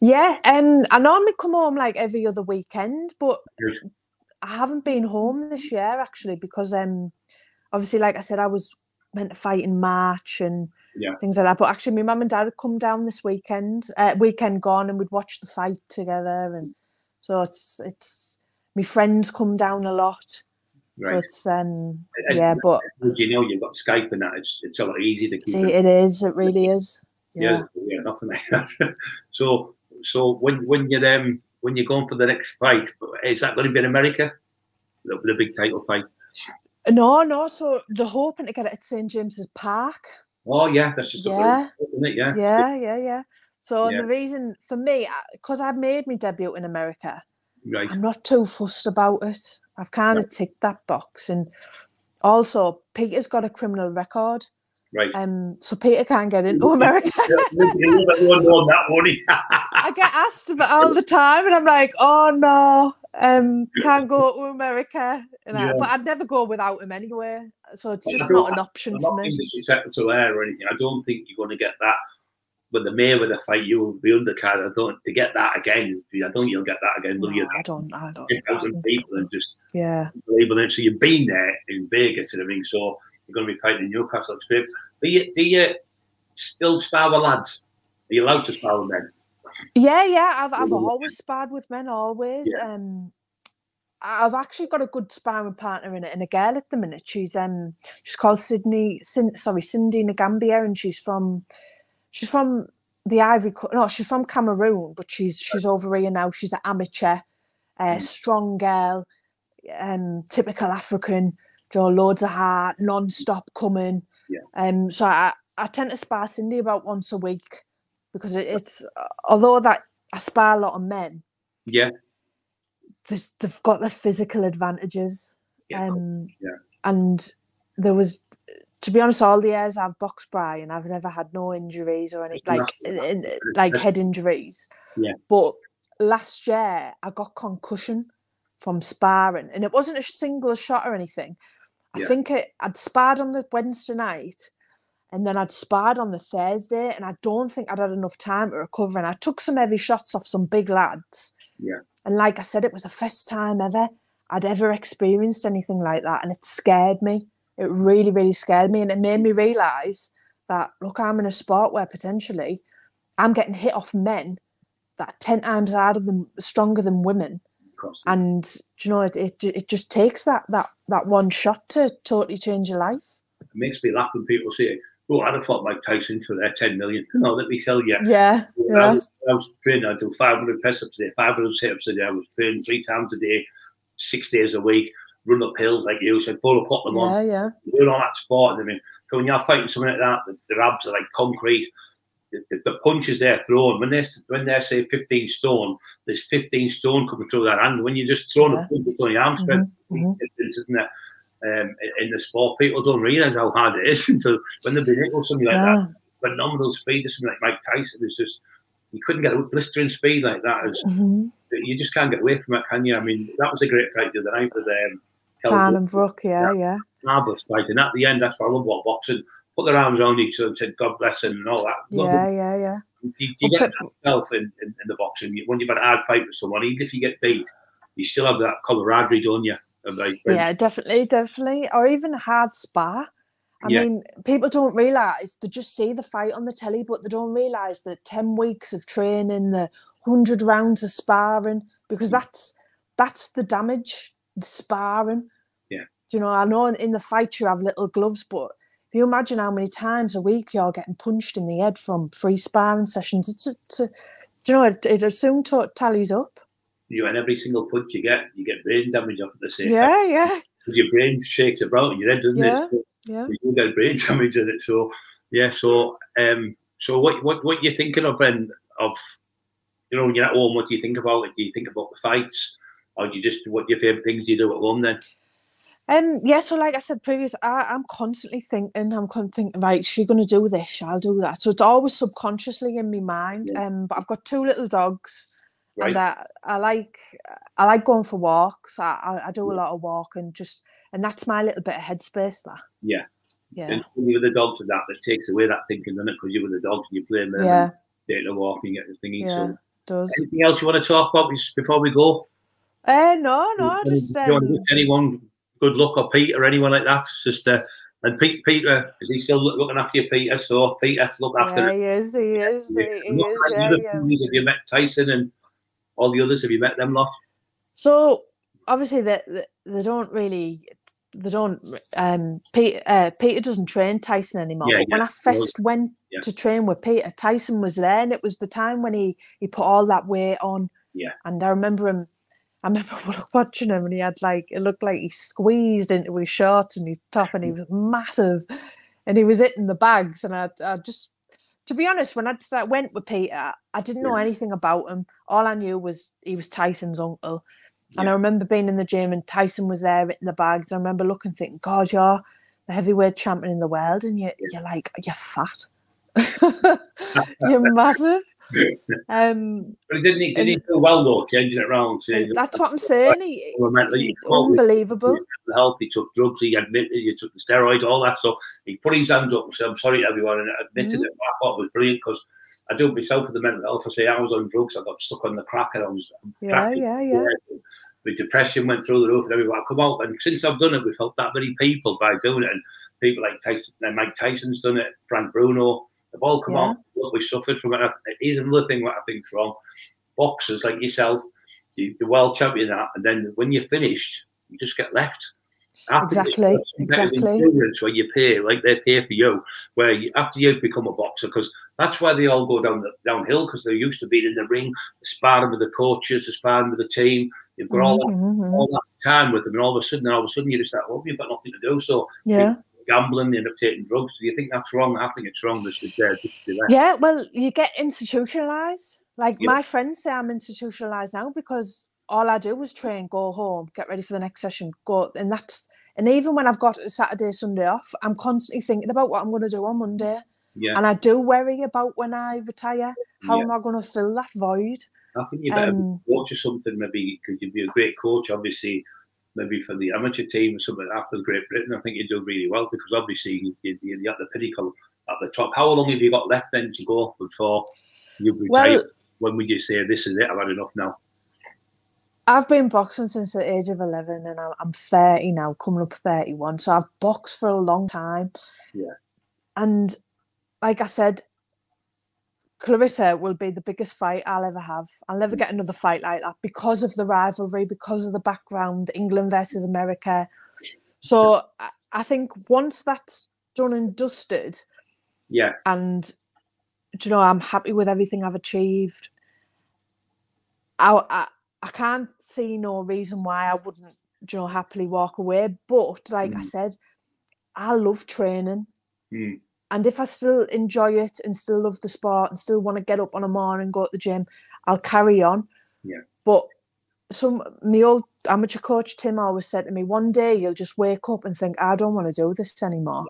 Speaker 3: Yeah, um, I normally come home like every other weekend, but
Speaker 2: Good.
Speaker 3: I haven't been home this year actually because um, obviously, like I said, I was meant to fight in March and
Speaker 2: Yeah.
Speaker 3: things like that. But actually, my mum and dad had come down this weekend, uh, weekend gone, and we'd watch the fight together, and so it's it's my friends come down a lot. So
Speaker 2: Right.
Speaker 3: it's um,
Speaker 2: And-
Speaker 3: yeah, but
Speaker 2: you know, you've got Skype and that. It's, it's a lot easier to keep
Speaker 3: see,
Speaker 2: it.
Speaker 3: it is, it really is.
Speaker 2: Yeah, yeah, nothing like that. so, so when when you're um when you're going for the next fight, is that going to be in America? The, the big title fight.
Speaker 3: No, no. So they're hoping to get it at St James's Park.
Speaker 2: Oh yeah, that's just
Speaker 3: Yeah.
Speaker 2: it? Yeah.
Speaker 3: Yeah, yeah, yeah. So
Speaker 2: Yeah.
Speaker 3: the reason for me, because I made my debut in America,
Speaker 2: Right.
Speaker 3: I'm not too fussed about it. I've kind of ticked that box, and also Peter's got a criminal record,
Speaker 2: Right.
Speaker 3: um, so Peter can't get into America.
Speaker 2: You'll let one know on that one.
Speaker 3: I get asked about all the time, and I'm like, oh no, um, can't go to America. And I, but I'd never go without him anyway, so it's just
Speaker 2: don't-
Speaker 3: an option
Speaker 2: I'm
Speaker 3: for
Speaker 2: not
Speaker 3: me.
Speaker 2: disrespectful to her or anything. I don't think you're going to get that with the Mayweather fight. You will be undercard. I don't to get that again. I don't think you'll get that again, will
Speaker 3: No,
Speaker 2: you?
Speaker 3: I don't. I don't.
Speaker 2: Ten thousand people and just
Speaker 3: Yeah.
Speaker 2: it. So you've been there in Vegas and everything. So you're going to be fighting in Newcastle. It's great. Do you, do you still spar with lads? Are you allowed to spar with men?
Speaker 3: Yeah, yeah. I've I've always sparred with men, always. Um, I've actually got a good sparring partner in it, and a girl at the minute. She's um, she's called Sydney. Sin, sorry, Cindy Nagambia, and she's from, she's from the Ivory Coast. No, she's from Cameroon, but she's she's over here now. She's an amateur, uh,
Speaker 2: Mm.
Speaker 3: strong girl, um, typical African. You know, loads of heart, non-stop coming.
Speaker 2: Yeah.
Speaker 3: Um, so I I tend to spar Cindy about once a week because it, it's although that I spar a lot of men,
Speaker 2: Yeah.
Speaker 3: they've got the physical advantages.
Speaker 2: Yeah.
Speaker 3: Um,
Speaker 2: Yeah.
Speaker 3: And there was, to be honest, all the years I've boxed Brian, I've never had no injuries or any like in, in- like head injuries.
Speaker 2: Yeah.
Speaker 3: But last year I got concussion from sparring, and it wasn't a single shot or anything. I
Speaker 2: Yeah.
Speaker 3: think it, I'd sparred on the Wednesday night, and then I'd sparred on the Thursday, and I don't think I'd had enough time to recover. And I took some heavy shots off some big lads.
Speaker 2: Yeah.
Speaker 3: And like I said, it was the first time ever I'd ever experienced anything like that, and it scared me. It really, really scared me, and it made me realise that look, I'm in a sport where potentially I'm getting hit off men that are ten times harder than stronger than women, and do you know it, it it just takes that that that one shot to totally change your life.
Speaker 2: It makes me laugh when people say, "Oh, I'd have fought Mike Tyson for their ten million. No, let me tell you.
Speaker 3: Yeah, yeah,
Speaker 2: I, was, I was training, I do 500 press ups a day, 500 sit ups a day. I was training three times a day, six days a week, run up hills like you. said, four o'clock in the morning,
Speaker 3: yeah, yeah.
Speaker 2: doing all that sport. I mean, so when you're fighting something like that, the, the abs are like concrete. The, punches they're throwing, when they're, when they're say 15 stone, there's 15 stone coming through that hand. When you're just throwing
Speaker 3: Yeah.
Speaker 2: a punch, it's only arm strength,
Speaker 3: mhm.
Speaker 2: Isn't it? Um, in- the sport, people don't realise how hard it is until when they've been hit with something like that phenomenal speed to something like Mike Tyson. It's just you couldn't get a blistering speed like that. It's,
Speaker 3: Mhm.
Speaker 2: you just can't get away from it, can you? I mean, that was a great fight the other night with um, Kelvin
Speaker 3: and Brook, yeah, yeah,
Speaker 2: marvelous fight, and at the end, that's why I love what boxing. Put their arms around each other and said, "God bless them" and all that. Love
Speaker 3: yeah, yeah, yeah.
Speaker 2: You, you
Speaker 3: Well,
Speaker 2: get
Speaker 3: Pip-
Speaker 2: that yourself in, in, in the boxing. You- When you've had a hard fight with someone, even if you get beat, you still have that camaraderie, don't you? Like,
Speaker 3: Yeah, definitely, definitely. Or even a hard spar. I
Speaker 2: Yeah.
Speaker 3: mean, people don't realise they just see the fight on the telly, but they don't realise the ten weeks of training, the hundred rounds of sparring, because hmm. that's that's the damage, the sparring.
Speaker 2: Yeah.
Speaker 3: Do you know, I know in the fight you have little gloves, but if you imagine how many times a week you're getting punched in the head from free sparring sessions, it's a, it's do you know, it, it soon t- tallies up.
Speaker 2: you and every single punch you get, you get brain damage off at the same time.
Speaker 3: Yeah, yeah,
Speaker 2: Because your brain shakes about in your head, doesn't
Speaker 3: Yeah.
Speaker 2: it? So
Speaker 3: yeah.
Speaker 2: you get brain damage in it. So yeah, so um, so what what what you thinking of then of you know when you're at home? What do you think about it? Do you think about the fights, or do you just what your favorite things do you do at home then?
Speaker 3: Um, yeah, so like I said previous, I, I'm constantly thinking, I'm con- thinking, right, she's gonna do this, I'll do that. So it's always subconsciously in my mind.
Speaker 2: Yeah.
Speaker 3: Um, but I've got two little dogs,
Speaker 2: Right.
Speaker 3: and I, I like I like going for walks. I, I, I do a lot of walking, just and that's my little bit of headspace. That
Speaker 2: Yeah.
Speaker 3: yeah,
Speaker 2: And when you're with the dogs and that, that takes away that thinking, doesn't it? Because you're with the dogs and you're playing with them,
Speaker 3: yeah,
Speaker 2: and taking a walk and you get the thingy.
Speaker 3: yeah,
Speaker 2: So
Speaker 3: does.
Speaker 2: anything else you want to talk about before we go?
Speaker 3: Uh, no, no, just um,
Speaker 2: anyone good luck or Peter or anyone like that? Just uh, and Pete, Peter is he still looking after you, Peter? So Peter, look after
Speaker 3: yeah,
Speaker 2: him.
Speaker 3: he is, he is, he, he is, yeah, yeah.
Speaker 2: Have you met Tyson and all the others? Have you met them lot?
Speaker 3: So obviously they, they they don't really they don't um Peter uh, Peter doesn't train Tyson anymore.
Speaker 2: Yeah,
Speaker 3: but when I first went to train with Peter, Tyson was there and it was the time when he he put all that weight on.
Speaker 2: Yeah.
Speaker 3: And I remember him I remember watching him and he had like it looked like he squeezed into his shorts and his top and he was massive and he was hitting the bags and I I just to be honest, when I start, went with Peter, I didn't know
Speaker 2: Yeah.
Speaker 3: anything about him. All I knew was he was Tyson's uncle. And I remember being in the gym and Tyson was there hitting the bags. I remember looking, thinking, God, you're the heavyweight champion in the world, and you, you're like, you're fat. you're massive. Um,
Speaker 2: But he didn't, he didn't he do well though, changing it around. saying,
Speaker 3: that's what I'm saying. He,
Speaker 2: he
Speaker 3: he's
Speaker 2: come up
Speaker 3: unbelievable.
Speaker 2: mental health, he took drugs, he admitted he took the steroids, all that stuff. He put his hands up and said, I'm sorry to everyone, and admitted
Speaker 3: Mhm.
Speaker 2: it. I thought it was brilliant because I do it myself with the mental health. I say I was on drugs, I got stuck on the crack, and I was
Speaker 3: Yeah, yeah, yeah.
Speaker 2: The depression went through the roof, and everyone I come out. And since I've done it, we've helped that many people by doing it. And people like Tyson, like Mike Tyson's done it, Frank Bruno, they've all come
Speaker 3: Yeah.
Speaker 2: out. Look, we suffered from it. Here's another thing that I think's wrong. Boxers like yourself, you, the world champion, that, and then when you're finished, you just get left. After
Speaker 3: Exactly,
Speaker 2: this
Speaker 3: exactly.
Speaker 2: experience Where you pay, like they pay for you, where you, after you've become a boxer, because that's why they all go down the, downhill, because they're used to being in the ring, sparring with the coaches, sparring with the team. You've got all that
Speaker 3: Mhm, mhm, mhm.
Speaker 2: all that time with them, and all of a sudden, all of a sudden, you just like, well, you've got nothing to do. So,
Speaker 3: Yeah.
Speaker 2: Gambling, you end up taking drugs. Do you think that's wrong? I think it's wrong. They should uh, do that.
Speaker 3: Yeah, well, you get institutionalized. Like
Speaker 2: Yeah.
Speaker 3: my friends say I'm institutionalized now because all I do is train, go home, get ready for the next session, go and that's and even when I've got a Saturday, Sunday off, I'm constantly thinking about what I'm gonna do on Monday.
Speaker 2: Yeah,
Speaker 3: And I do worry about when I retire, how
Speaker 2: yeah.
Speaker 3: am I gonna fill that void?
Speaker 2: I think you better
Speaker 3: Um,
Speaker 2: coach or something, maybe because you'd be a great coach, obviously. Maybe for the amateur team or something like that for Great Britain, I think you do really well because obviously you, you, you're at the pinnacle at the top. How long have you got left then to go before you retire?
Speaker 3: Well,
Speaker 2: when would you say this is it? I've had enough now?
Speaker 3: I've been boxing since the age of 11 and I'm, I'm 30 now, coming up 31. So I've boxed for a long time.
Speaker 2: Yeah.
Speaker 3: And like I said, Claressa will be the biggest fight I'll ever have. I'll never get another fight like that because of the rivalry, because of the background, England versus America. So I, I think once that's done and dusted,
Speaker 2: Yeah,
Speaker 3: and you know I'm happy with everything I've achieved. I, I I can't see no reason why I wouldn't you know happily walk away. But like I
Speaker 2: Mm.
Speaker 3: said, I love training,
Speaker 2: Mm.
Speaker 3: And if I still enjoy it and still love the sport and still want to get up on a morning and go to the gym, I'll carry on.
Speaker 2: Yeah.
Speaker 3: But some my old amateur coach Tim always said to me, one day you'll just wake up and think, I don't want to do this anymore.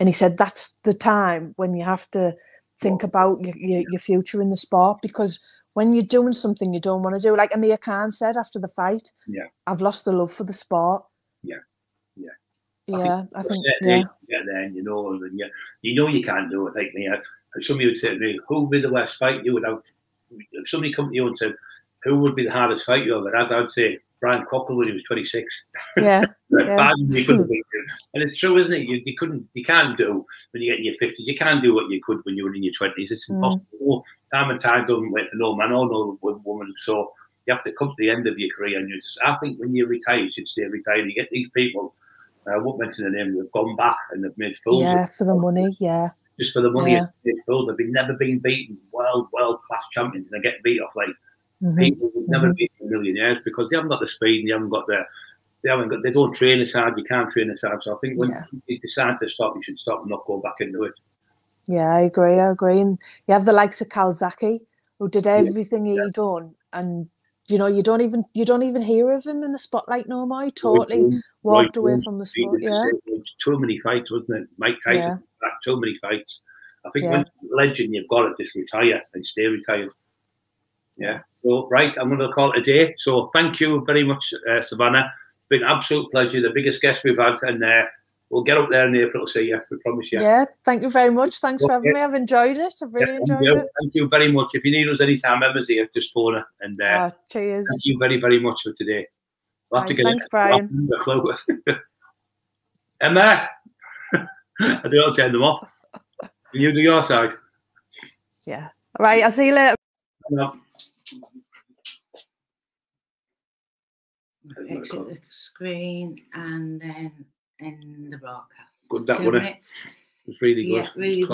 Speaker 3: And he said that's the time when you have to think about your, your, your future in the sport because when you're doing something you don't want to do, like Amir Khan said after the fight,
Speaker 2: Yeah.
Speaker 3: I've lost the love for the sport.
Speaker 2: Yeah. Yeah.
Speaker 3: Yeah, I think,
Speaker 2: certain
Speaker 3: yeah.
Speaker 2: age, you get and you know, and you, you know you can't do it. Like me, somebody would say to me, "Who would be the worst fight you would have?" If somebody come to you and said, "Who would be the hardest fight you ever had?" I'd say Brian Cockerill when he was 26.
Speaker 3: Yeah, Yeah.
Speaker 2: Pardon me, couldn't beat him. And it's true, isn't it? You, you couldn't, you can't do when you get in your 50s. You can't do what you could when you were in your 20s. It's
Speaker 3: Mm.
Speaker 2: impossible. Time and time doesn't wait for no man or no wo- woman. So you have to come to the end of your career. And you just, I think when you retire, you should stay retired. You get these people. I won't mention the name. They've gone back and they've made fools
Speaker 3: yeah, for the money, yeah.
Speaker 2: just for the money.
Speaker 3: Yeah.
Speaker 2: They've fools. They've been never been beaten. World, world class champions, and they get beat off like
Speaker 3: Mhm.
Speaker 2: people who've never
Speaker 3: Mhm.
Speaker 2: been millionaires because they haven't got the speed. and They haven't got the. They haven't got. They don't train as hard. You can't train as hard. So I think when
Speaker 3: Yeah.
Speaker 2: you decide to stop, you should stop and not go back into it.
Speaker 3: Yeah, I agree. I agree. And you have the likes of Calzaghe, who did everything he done, and you know, you don't even you don't even hear of him in the spotlight no more. He totally walked away from the sport. Yeah,
Speaker 2: Too many fights, wasn't it? Mike Tyson, had too many fights. I think
Speaker 3: Yeah.
Speaker 2: once you're a legend, you've got to just retire and stay retired. Yeah. So, right, I'm going to call it a day. So, thank you very much, uh, Savannah. It's been an absolute pleasure. The biggest guest we've had, and uh, we'll get up there in April to see you. We promise you.
Speaker 3: yeah. Thank you very much. Thanks for having me. I've enjoyed it. I've really
Speaker 2: Yeah,
Speaker 3: enjoyed
Speaker 2: thank you.
Speaker 3: it.
Speaker 2: Thank you very much. If you need us anytime, Emma's here. Just phone her. And uh,
Speaker 3: Ah, cheers.
Speaker 2: thank you very, very much for today. We'll have to
Speaker 3: Right,
Speaker 2: get
Speaker 3: thanks,
Speaker 2: a-
Speaker 3: Brian.
Speaker 2: a clue. Emma, I don't turn them off. Can you do your side?
Speaker 3: Yeah. All right. I'll see you later.
Speaker 2: No.
Speaker 1: Exit the screen and then end the broadcast.
Speaker 2: Good that one. eh?
Speaker 1: minutes.
Speaker 2: It was really good.
Speaker 1: Yeah, really good.